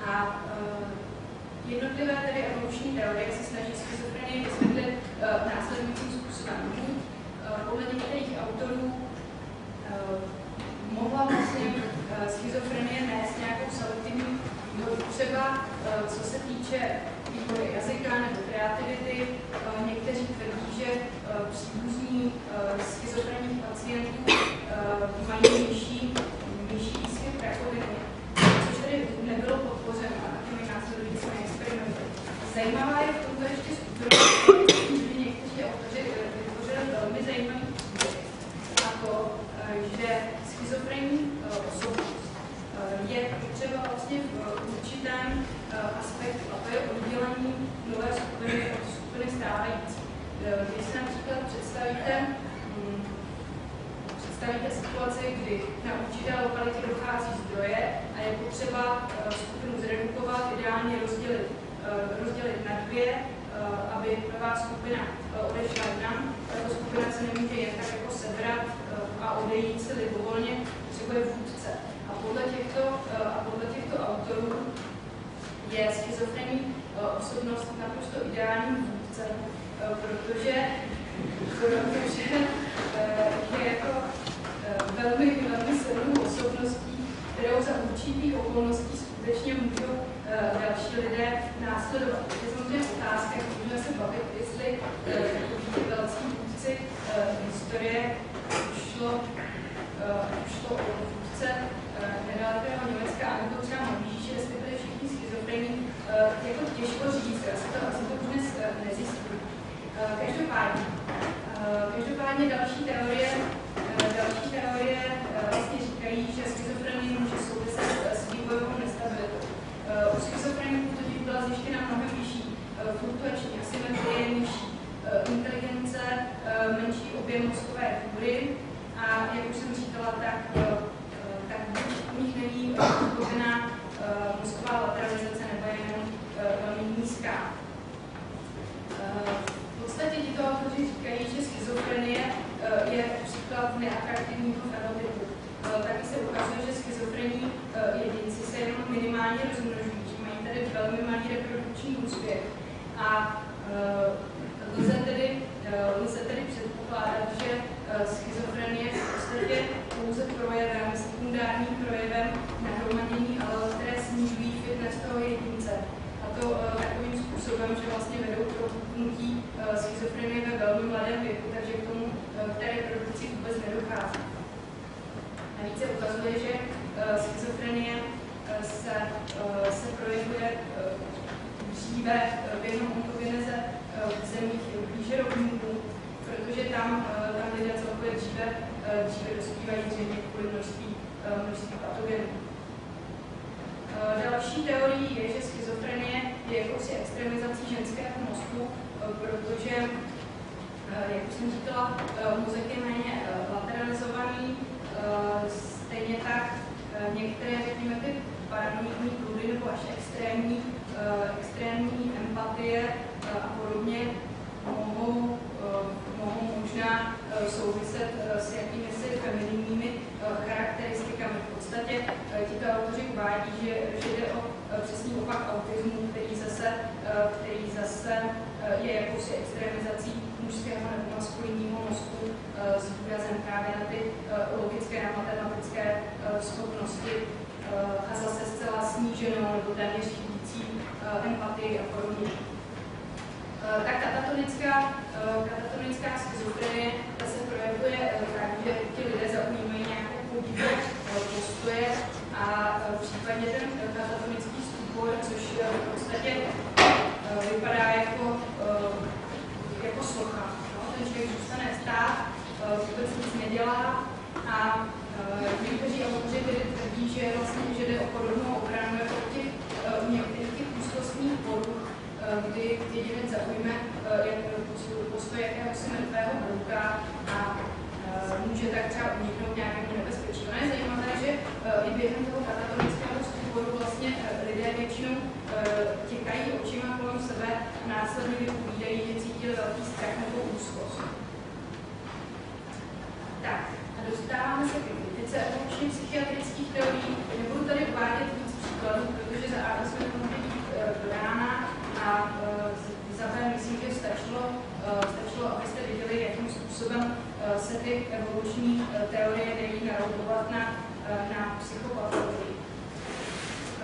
Speaker 1: A eh, jednotlivé tedy evoluční teorie se snaží schizofrenie, vysvětlit následujícím způsobem. Podle některých autorů mohla vlastně schizofrenie nést nějakou selektivní výhodu, třeba co se týče vývoje jazyka nebo kreativity. Někteří tvrdí, že příbuzní schizofrenie aqui uh, uma není povinná mozková lateralizace nebo je jenom velmi nízká podstatě tito autoři říkají, že schizofrenie eh, je příklad neatraktivního fenotypu. Eh, taky se ukazuje, že schizofrení eh, jedinci se jenom minimálně rozmnožují, že mají tady velmi malý reprodukční úspěch. A lze tedy, lze tedy předpokládat, že schizofrenie v podstatě pouze projevem, sekundárním projevem nahromadění ale které snižují fitness toho jedince. A to takovým způsobem, že vlastně vedou k propuknutí schizofrenie ve velmi mladém věku, takže k tomu k té reprodukci vůbec nedochází. Navíc se ukazuje, že schizofrenie se, se projevuje dříve během ontogeneze v zemích blíže rovníků, protože tam, tam lidé celkově dříve, dříve dospívají zřejmě kvůli množství, množství patogenů. Další teorií je, že schizofrenie je jakousi extremizací ženského mozku, protože, jak už jsem říkala, mozek je méně lateralizovaný, stejně tak některé, řekněme, ty paranoidní průdy nebo až extrémní, extrémní empatie a podobně mohou, mohou možná souviset s jakými si femininními charakteristikami. V podstatě tito autoři uvádí, že, že jde o přesný opak autismu, který zase, který zase je jakousi extremizací mužského nebo maskulinního mozku s důrazem právě na ty logické a matematické schopnosti a zase zcela sníženou nebo téměř chybící empatii a podobně. Ta katatonická, katatonická schizofrenie se projevuje tak, že ti lidé zaujímají nějakou podívu postoje a případně ten katatonický stupor, což v podstatě vypadá jako, jako socha. No? Ten člověk zůstane stát, vůbec nic nedělá a někteří autoři tedy tvrdí, že vlastně že jde o podobnou ochranu jako těch, těch úzkostních poruch, kdy jedinec zaujme jak postoj jakéhosi mrtvého brouka a může tak třeba uniknout nějakému nebezpečí. Ono je zajímavé, že i během toho katatonického stuporu vlastně lidé většinou těkají očima kolem sebe a následně vypovídají, že cítili velký strach nebo úzkost. Tak, a dostáváme se k kritice evolučně psychiatrických teorií. Nebudu tady uvádět víc příkladů, protože za A jsme to mohli být do rána a za B myslím, že stačilo, stačilo, abyste viděli, jakým způsobem se ty evoluční teorie dají naroubovat na, na psychopatologii.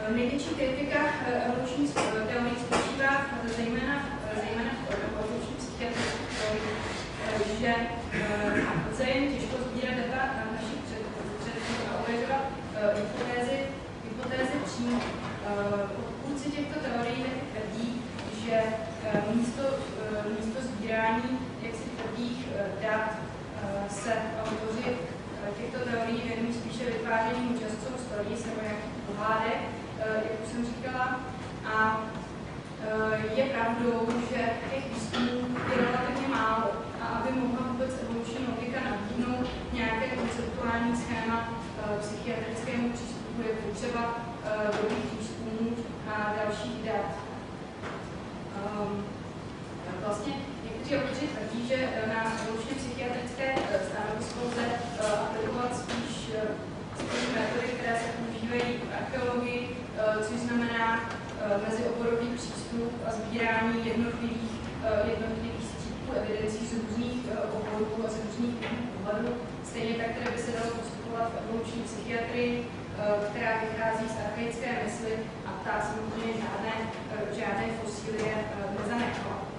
Speaker 1: Největší kritika evoluční teorie spočívá zejména, zejména v evoluční psychiatrické teorii, že lze jen těžko sbírat data našich předků a uvažovat hypotézy, hypotézy přímo. Odpůrci těchto teorií tvrdí, že místo, místo sbírání jaksi tvrdých dat se autoři těchto teorií věnují spíše vytváření účastců stories nebo nějakých pohádek, jak už jsem říkala. A je pravdou, že těch výzkumů je relativně málo. A aby mohla vůbec evoluční logika nabídnout nějaké konceptuální schéma psychiatrickému přístupu, je potřeba dobrých výzkumů a dalších dat. Um, vlastně někteří autoři tvrdí, že na evolučně psychiatrické stanovisko lze aplikovat spíš, spíš metody, které se používají v archeologii, což znamená mezioborový přístup a sbírání jednotlivých, jednotlivých střípků evidencí z různých oborů a z různých pohledů. Stejně tak, které by se dalo postupovat v evoluční psychiatrii. která vychází z archaické mysli a ta samozřejmě žádné, žádné fosílie nezanechala.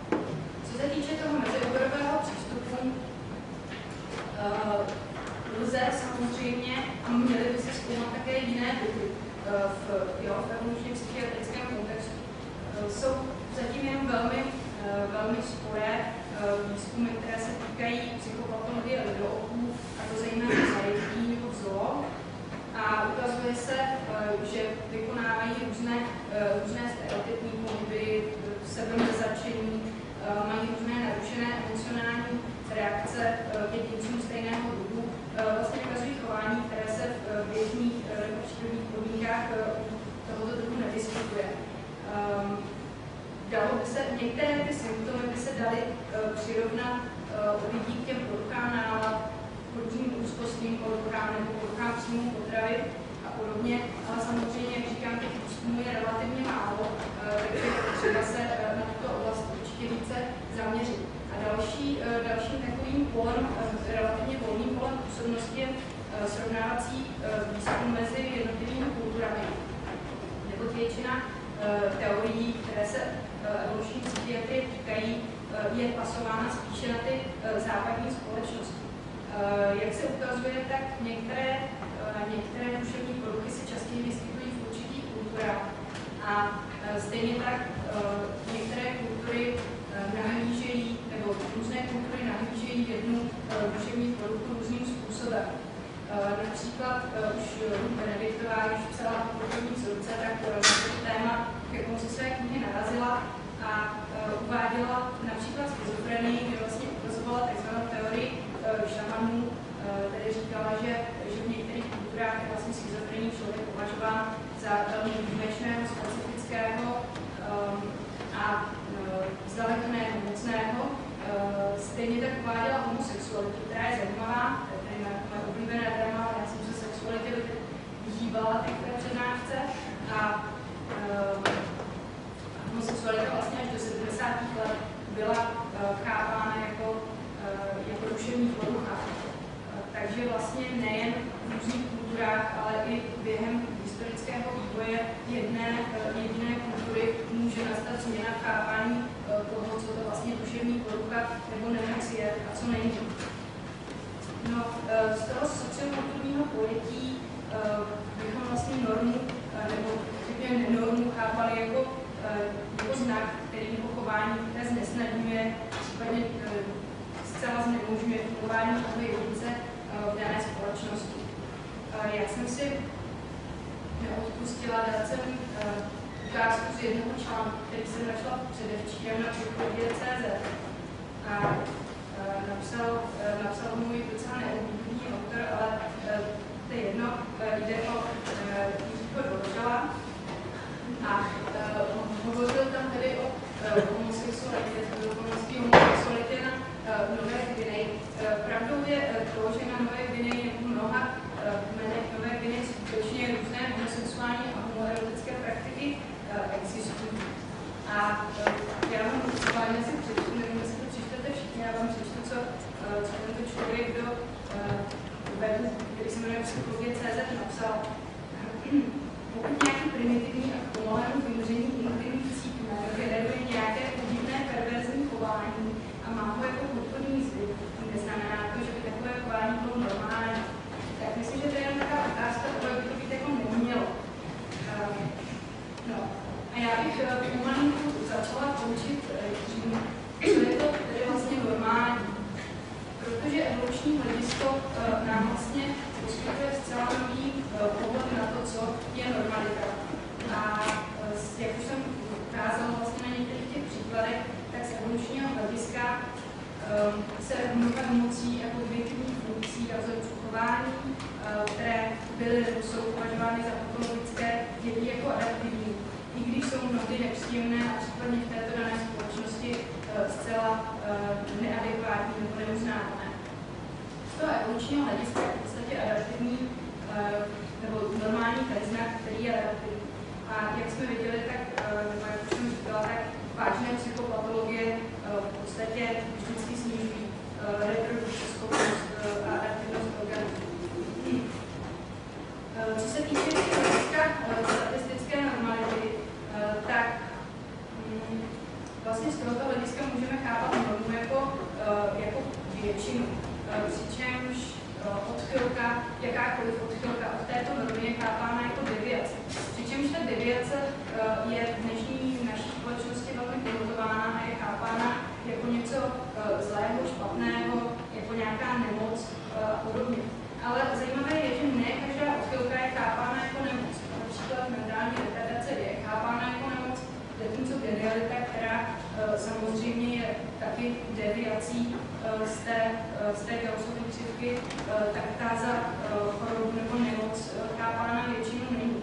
Speaker 1: Se týče toho mezioborového přístupu, lze samozřejmě, měly by se zkoumat také jiné druhy v, jo, v evolučně psychiatrickém kontextu. Jsou zatím jen velmi, velmi sporé výzkumy, které se týkají psychopatologie lidoopů, a to zejména zajetí nebo. A ukazuje se, že vykonávají různé, různé stereotypní pohyby, narušené emocionální reakce jedinců stejného druhu, vlastně ukazují chování, které se v běžných nebo přírodních podmínkách tohoto druhu nevyskytuje. Dalo by se, některé ty symptomy by se daly přirovnat lidí k těm poruchám nálad, různým úzkostním poruchám nebo poruchám příjmu potravy a podobně, ale samozřejmě, jak říkám, těch výzkumů je relativně málo, takže třeba se na tuto oblast určitě více zaměřit. Další, dalším takovým polem, relativně volným polem působnosti je srovnávací výzkum mezi jednotlivými kulturami. Nebo většina teorií, které se evoluční psychiatrie týkají, je pasována spíše na ty západní společnosti. Jak se ukazuje, tak některé, některé duševní poruchy se častěji vyskytují v určitých kulturách. A stejně tak některé kultury nahlížejí, různé kultury nahlížejí jednu duševní poruchu různým způsobem. Například už Benediktová, když psala kulturní vzorce, tak to téma ke konci své knihy narazila a uváděla například schizofrenii, kde vlastně ukazovala tzv. teorii šamanů, tedy říkala, že, že v některých kulturách je vlastně schizofrení člověk považován za velmi výjimečného, specifického um, a zdaleka ne mocného. Stejně tak uváděla homosexualitu, která je zajímavá, to je moje oblíbené téma, já jsem se sexualitě vyhýbala té přednášce a homosexualita vlastně až do 70. let byla chápána jako, jako duševní porucha. Takže vlastně nejen v různých kulturách, ale i během historického vývoje jedné jediné kultury může nastat změna chápání toho, co to vlastně duševní porucha nebo nemoc je a co není. No, z toho sociokulturního pojetí bychom vlastně normu, nebo řekněme normu chápali jako jako znak, který jeho chování které znesnadňuje, případně zcela znemožňuje fungování toho jedince v dané společnosti. Já jsem si neodpustila, dát jsem ukázku z jednoho článku, který jsem našla předevčírem na psychologii.cz a napsal, napsal můj docela neoblíbený autor, ale to je jedno, jde o Jiřího Dvořela, a hovořil tam tedy o homosexualitě, dokonalosti homosexualitě na Nové Gvineji. Pravdou je to, že na Nové Gvineji nebo mnoha kmenech Nové Gvineji skutečně různé homosexuální a homoerotické existují. A uh, já vám schválně si přečtu, nevím, jestli to přečtete všichni, já vám přečtu, co, uh, co tento člověk do webu, který se jmenuje psychologie.cz napsal. Pokud nějaký primitivní a pomalému vymožení intimních cítů generuje nějaké podivné perverzní chování a má ho jako kulturní zvyk, neznamená to, že by takové chování bylo normální. Tak myslím, že to je jen taková otázka toho, by to být jako nemělo. Uh, no. A já bych uh, pomalinku začala poučit tím, co je to tedy vlastně normální. Protože evoluční hledisko uh, nám vlastně poskytuje zcela nový pohled na to, co je normalita. A jak už jsem ukázala vlastně na některých těch příkladech, tak z evolučního hlediska se mnoha emocí a kognitivních funkcí a vzorců chování, které byly nebo jsou považovány za patologické, jeví jako adaptivní, i když jsou mnohdy nepříjemné a případně v této dané společnosti zcela neadekvátní nebo neuznávané. Z toho evolučního hlediska je v podstatě adaptivní nebo normální znak, který je adaptivní. A jak jsme viděli, tak, nebo jak už jsem říkala, tak vážné psychopatologie v podstatě vždycky snižují reprodukční schopnost a organismu. Eh, co se týče hlediska eh, statistické normality, eh, tak mm, vlastně z tohoto hlediska můžeme chápat normu jako, jako většinu. Přičemž odchylka, jakákoliv odchylka od této normy je chápána jako deviace. Deviací z té, z té Gaussovy křivky, tak ta za chorobu nebo nemoc chápána většinou není.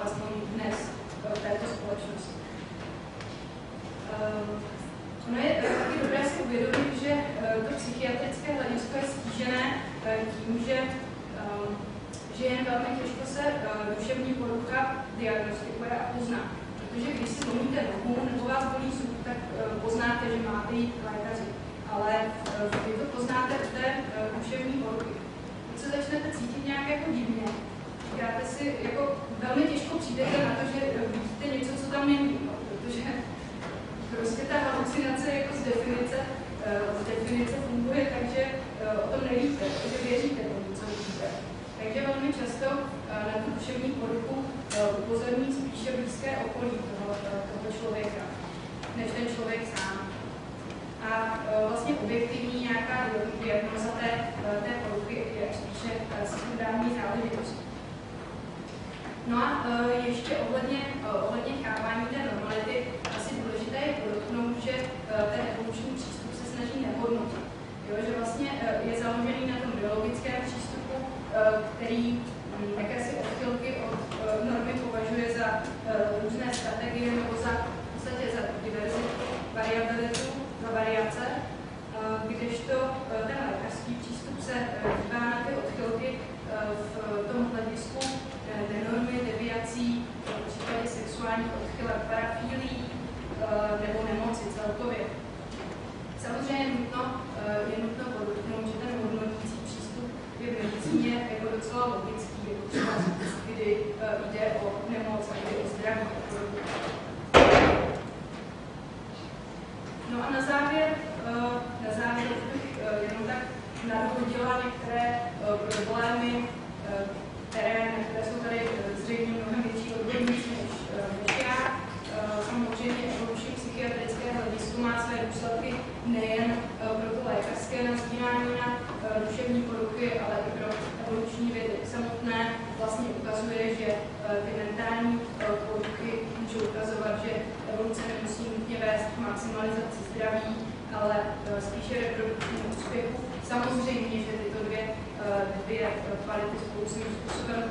Speaker 1: Alespoň dnes v této společnosti. Ono je taky dobré si uvědomit, že to psychiatrické hledisko je stížené tím, že, že jen velmi těžko se duševní porucha diagnostikuje a pozná. Protože když si zlomíte nohu nebo vás bolí zub, tak poznáte, že máte jít. Ale vy to poznáte u té duševní poruchy. Když se začnete cítit nějak jako divně, dáte si, jako velmi těžko přijdete na to, že vidíte něco, co tam není, no, protože prostě ta halucinace jako z definice, z definice funguje, takže o tom nevíte, protože věříte tomu, co vidíte. Takže velmi často na tu duševní poruchu upozorní spíše blízké okolí toho, toho člověka, než ten člověk sám. A vlastně objektivní nějaká diagnoza té, té poruchy je spíše sekundární záležitost. No a ještě ohledně, ohledně chápání té normality, asi důležité je podotknout, že ten evoluční přístup se snaží nehodnotit. Jo, že vlastně je založený na tom biologickém přístupu, který hm, jakési odchylky od normy považuje za různé strategie nebo za v podstatě za diverzitu, variabilitu, za variace, kdežto ten lékařský přístup se dívá na ty odchylky v tom hledisku nenormy, deviací, v případě sexuálních odchylek, parafílí nebo nemoci celkově. Samozřejmě je nutno, je nutno podotknout, že ten hodnotící přístup je v medicíně jako docela logický, jako třeba kdy jde o nemoc a kdy o zdraví. No a na závěr, na závěr bych jenom tak nadhodila některé problémy, které, které jsou tady zřejmě mnohem větší odborníci než, než já. Samozřejmě evoluční psychiatrické hledisko má své důsledky nejen pro to lékařské nazírání na duševní poruchy, ale i pro evoluční vědy samotné. Vlastně ukazuje, že ty mentální poruchy můžou ukazovat, že evoluce nemusí nutně vést k maximalizaci zdraví, ale spíše reprodukčnímu úspěchu. Samozřejmě, že tyto dvě dvě kvality spolu svým způsobem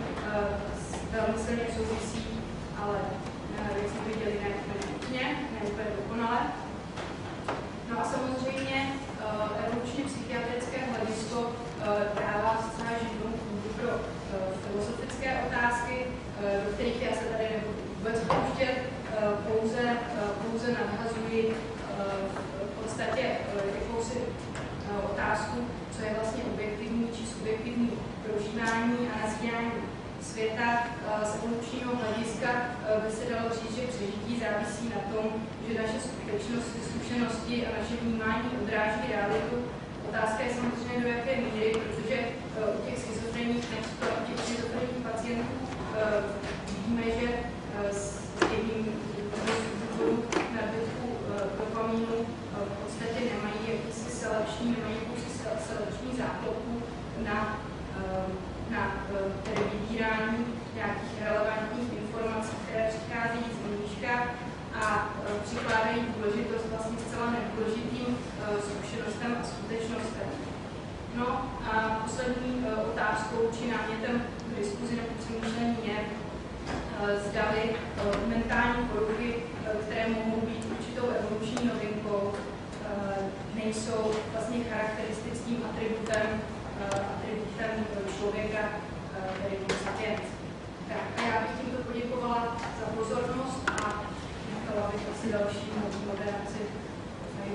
Speaker 1: velmi silně souvisí, ale jak jsme viděli, ne nutně, ne úplně dokonale. No a samozřejmě evolučně psychiatrické hledisko dává zcela živnou půdu pro filozofické otázky, do kterých já se tady nebudu vůbec pouštět, pouze, pouze nadhazuji v podstatě jakousi otázku, co je vlastně objektivní či subjektivní prožívání a nazírání světa z evolučního hlediska by se dalo říct, že přežití závisí na tom, že naše skutečnosti, zkušenosti a naše vnímání odráží realitu. Otázka je samozřejmě do jaké míry, protože u těch schizofrenních, například u těch schizofrenních pacientů vidíme, že s jedním důvodů nadbytku dopamínu v podstatě nemají jakýsi selekční, nemají jakousi selekční záklopku na, na tedy vybírání nějakých relevantních informací, které přicházejí z nížka a přikládají důležitost vlastně zcela nedůležitým zkušenostem a skutečnostem. No a poslední otázkou či námětem k diskuzi nebo přemýšlení je, zdali mentální poruchy, které mohou být určitou evoluční novinkou, nejsou vlastně charakteristickým atributem, atributem člověka, tedy sapiens. Tak a já bych tímto poděkovala za pozornost a nechala bych asi další moderaci tady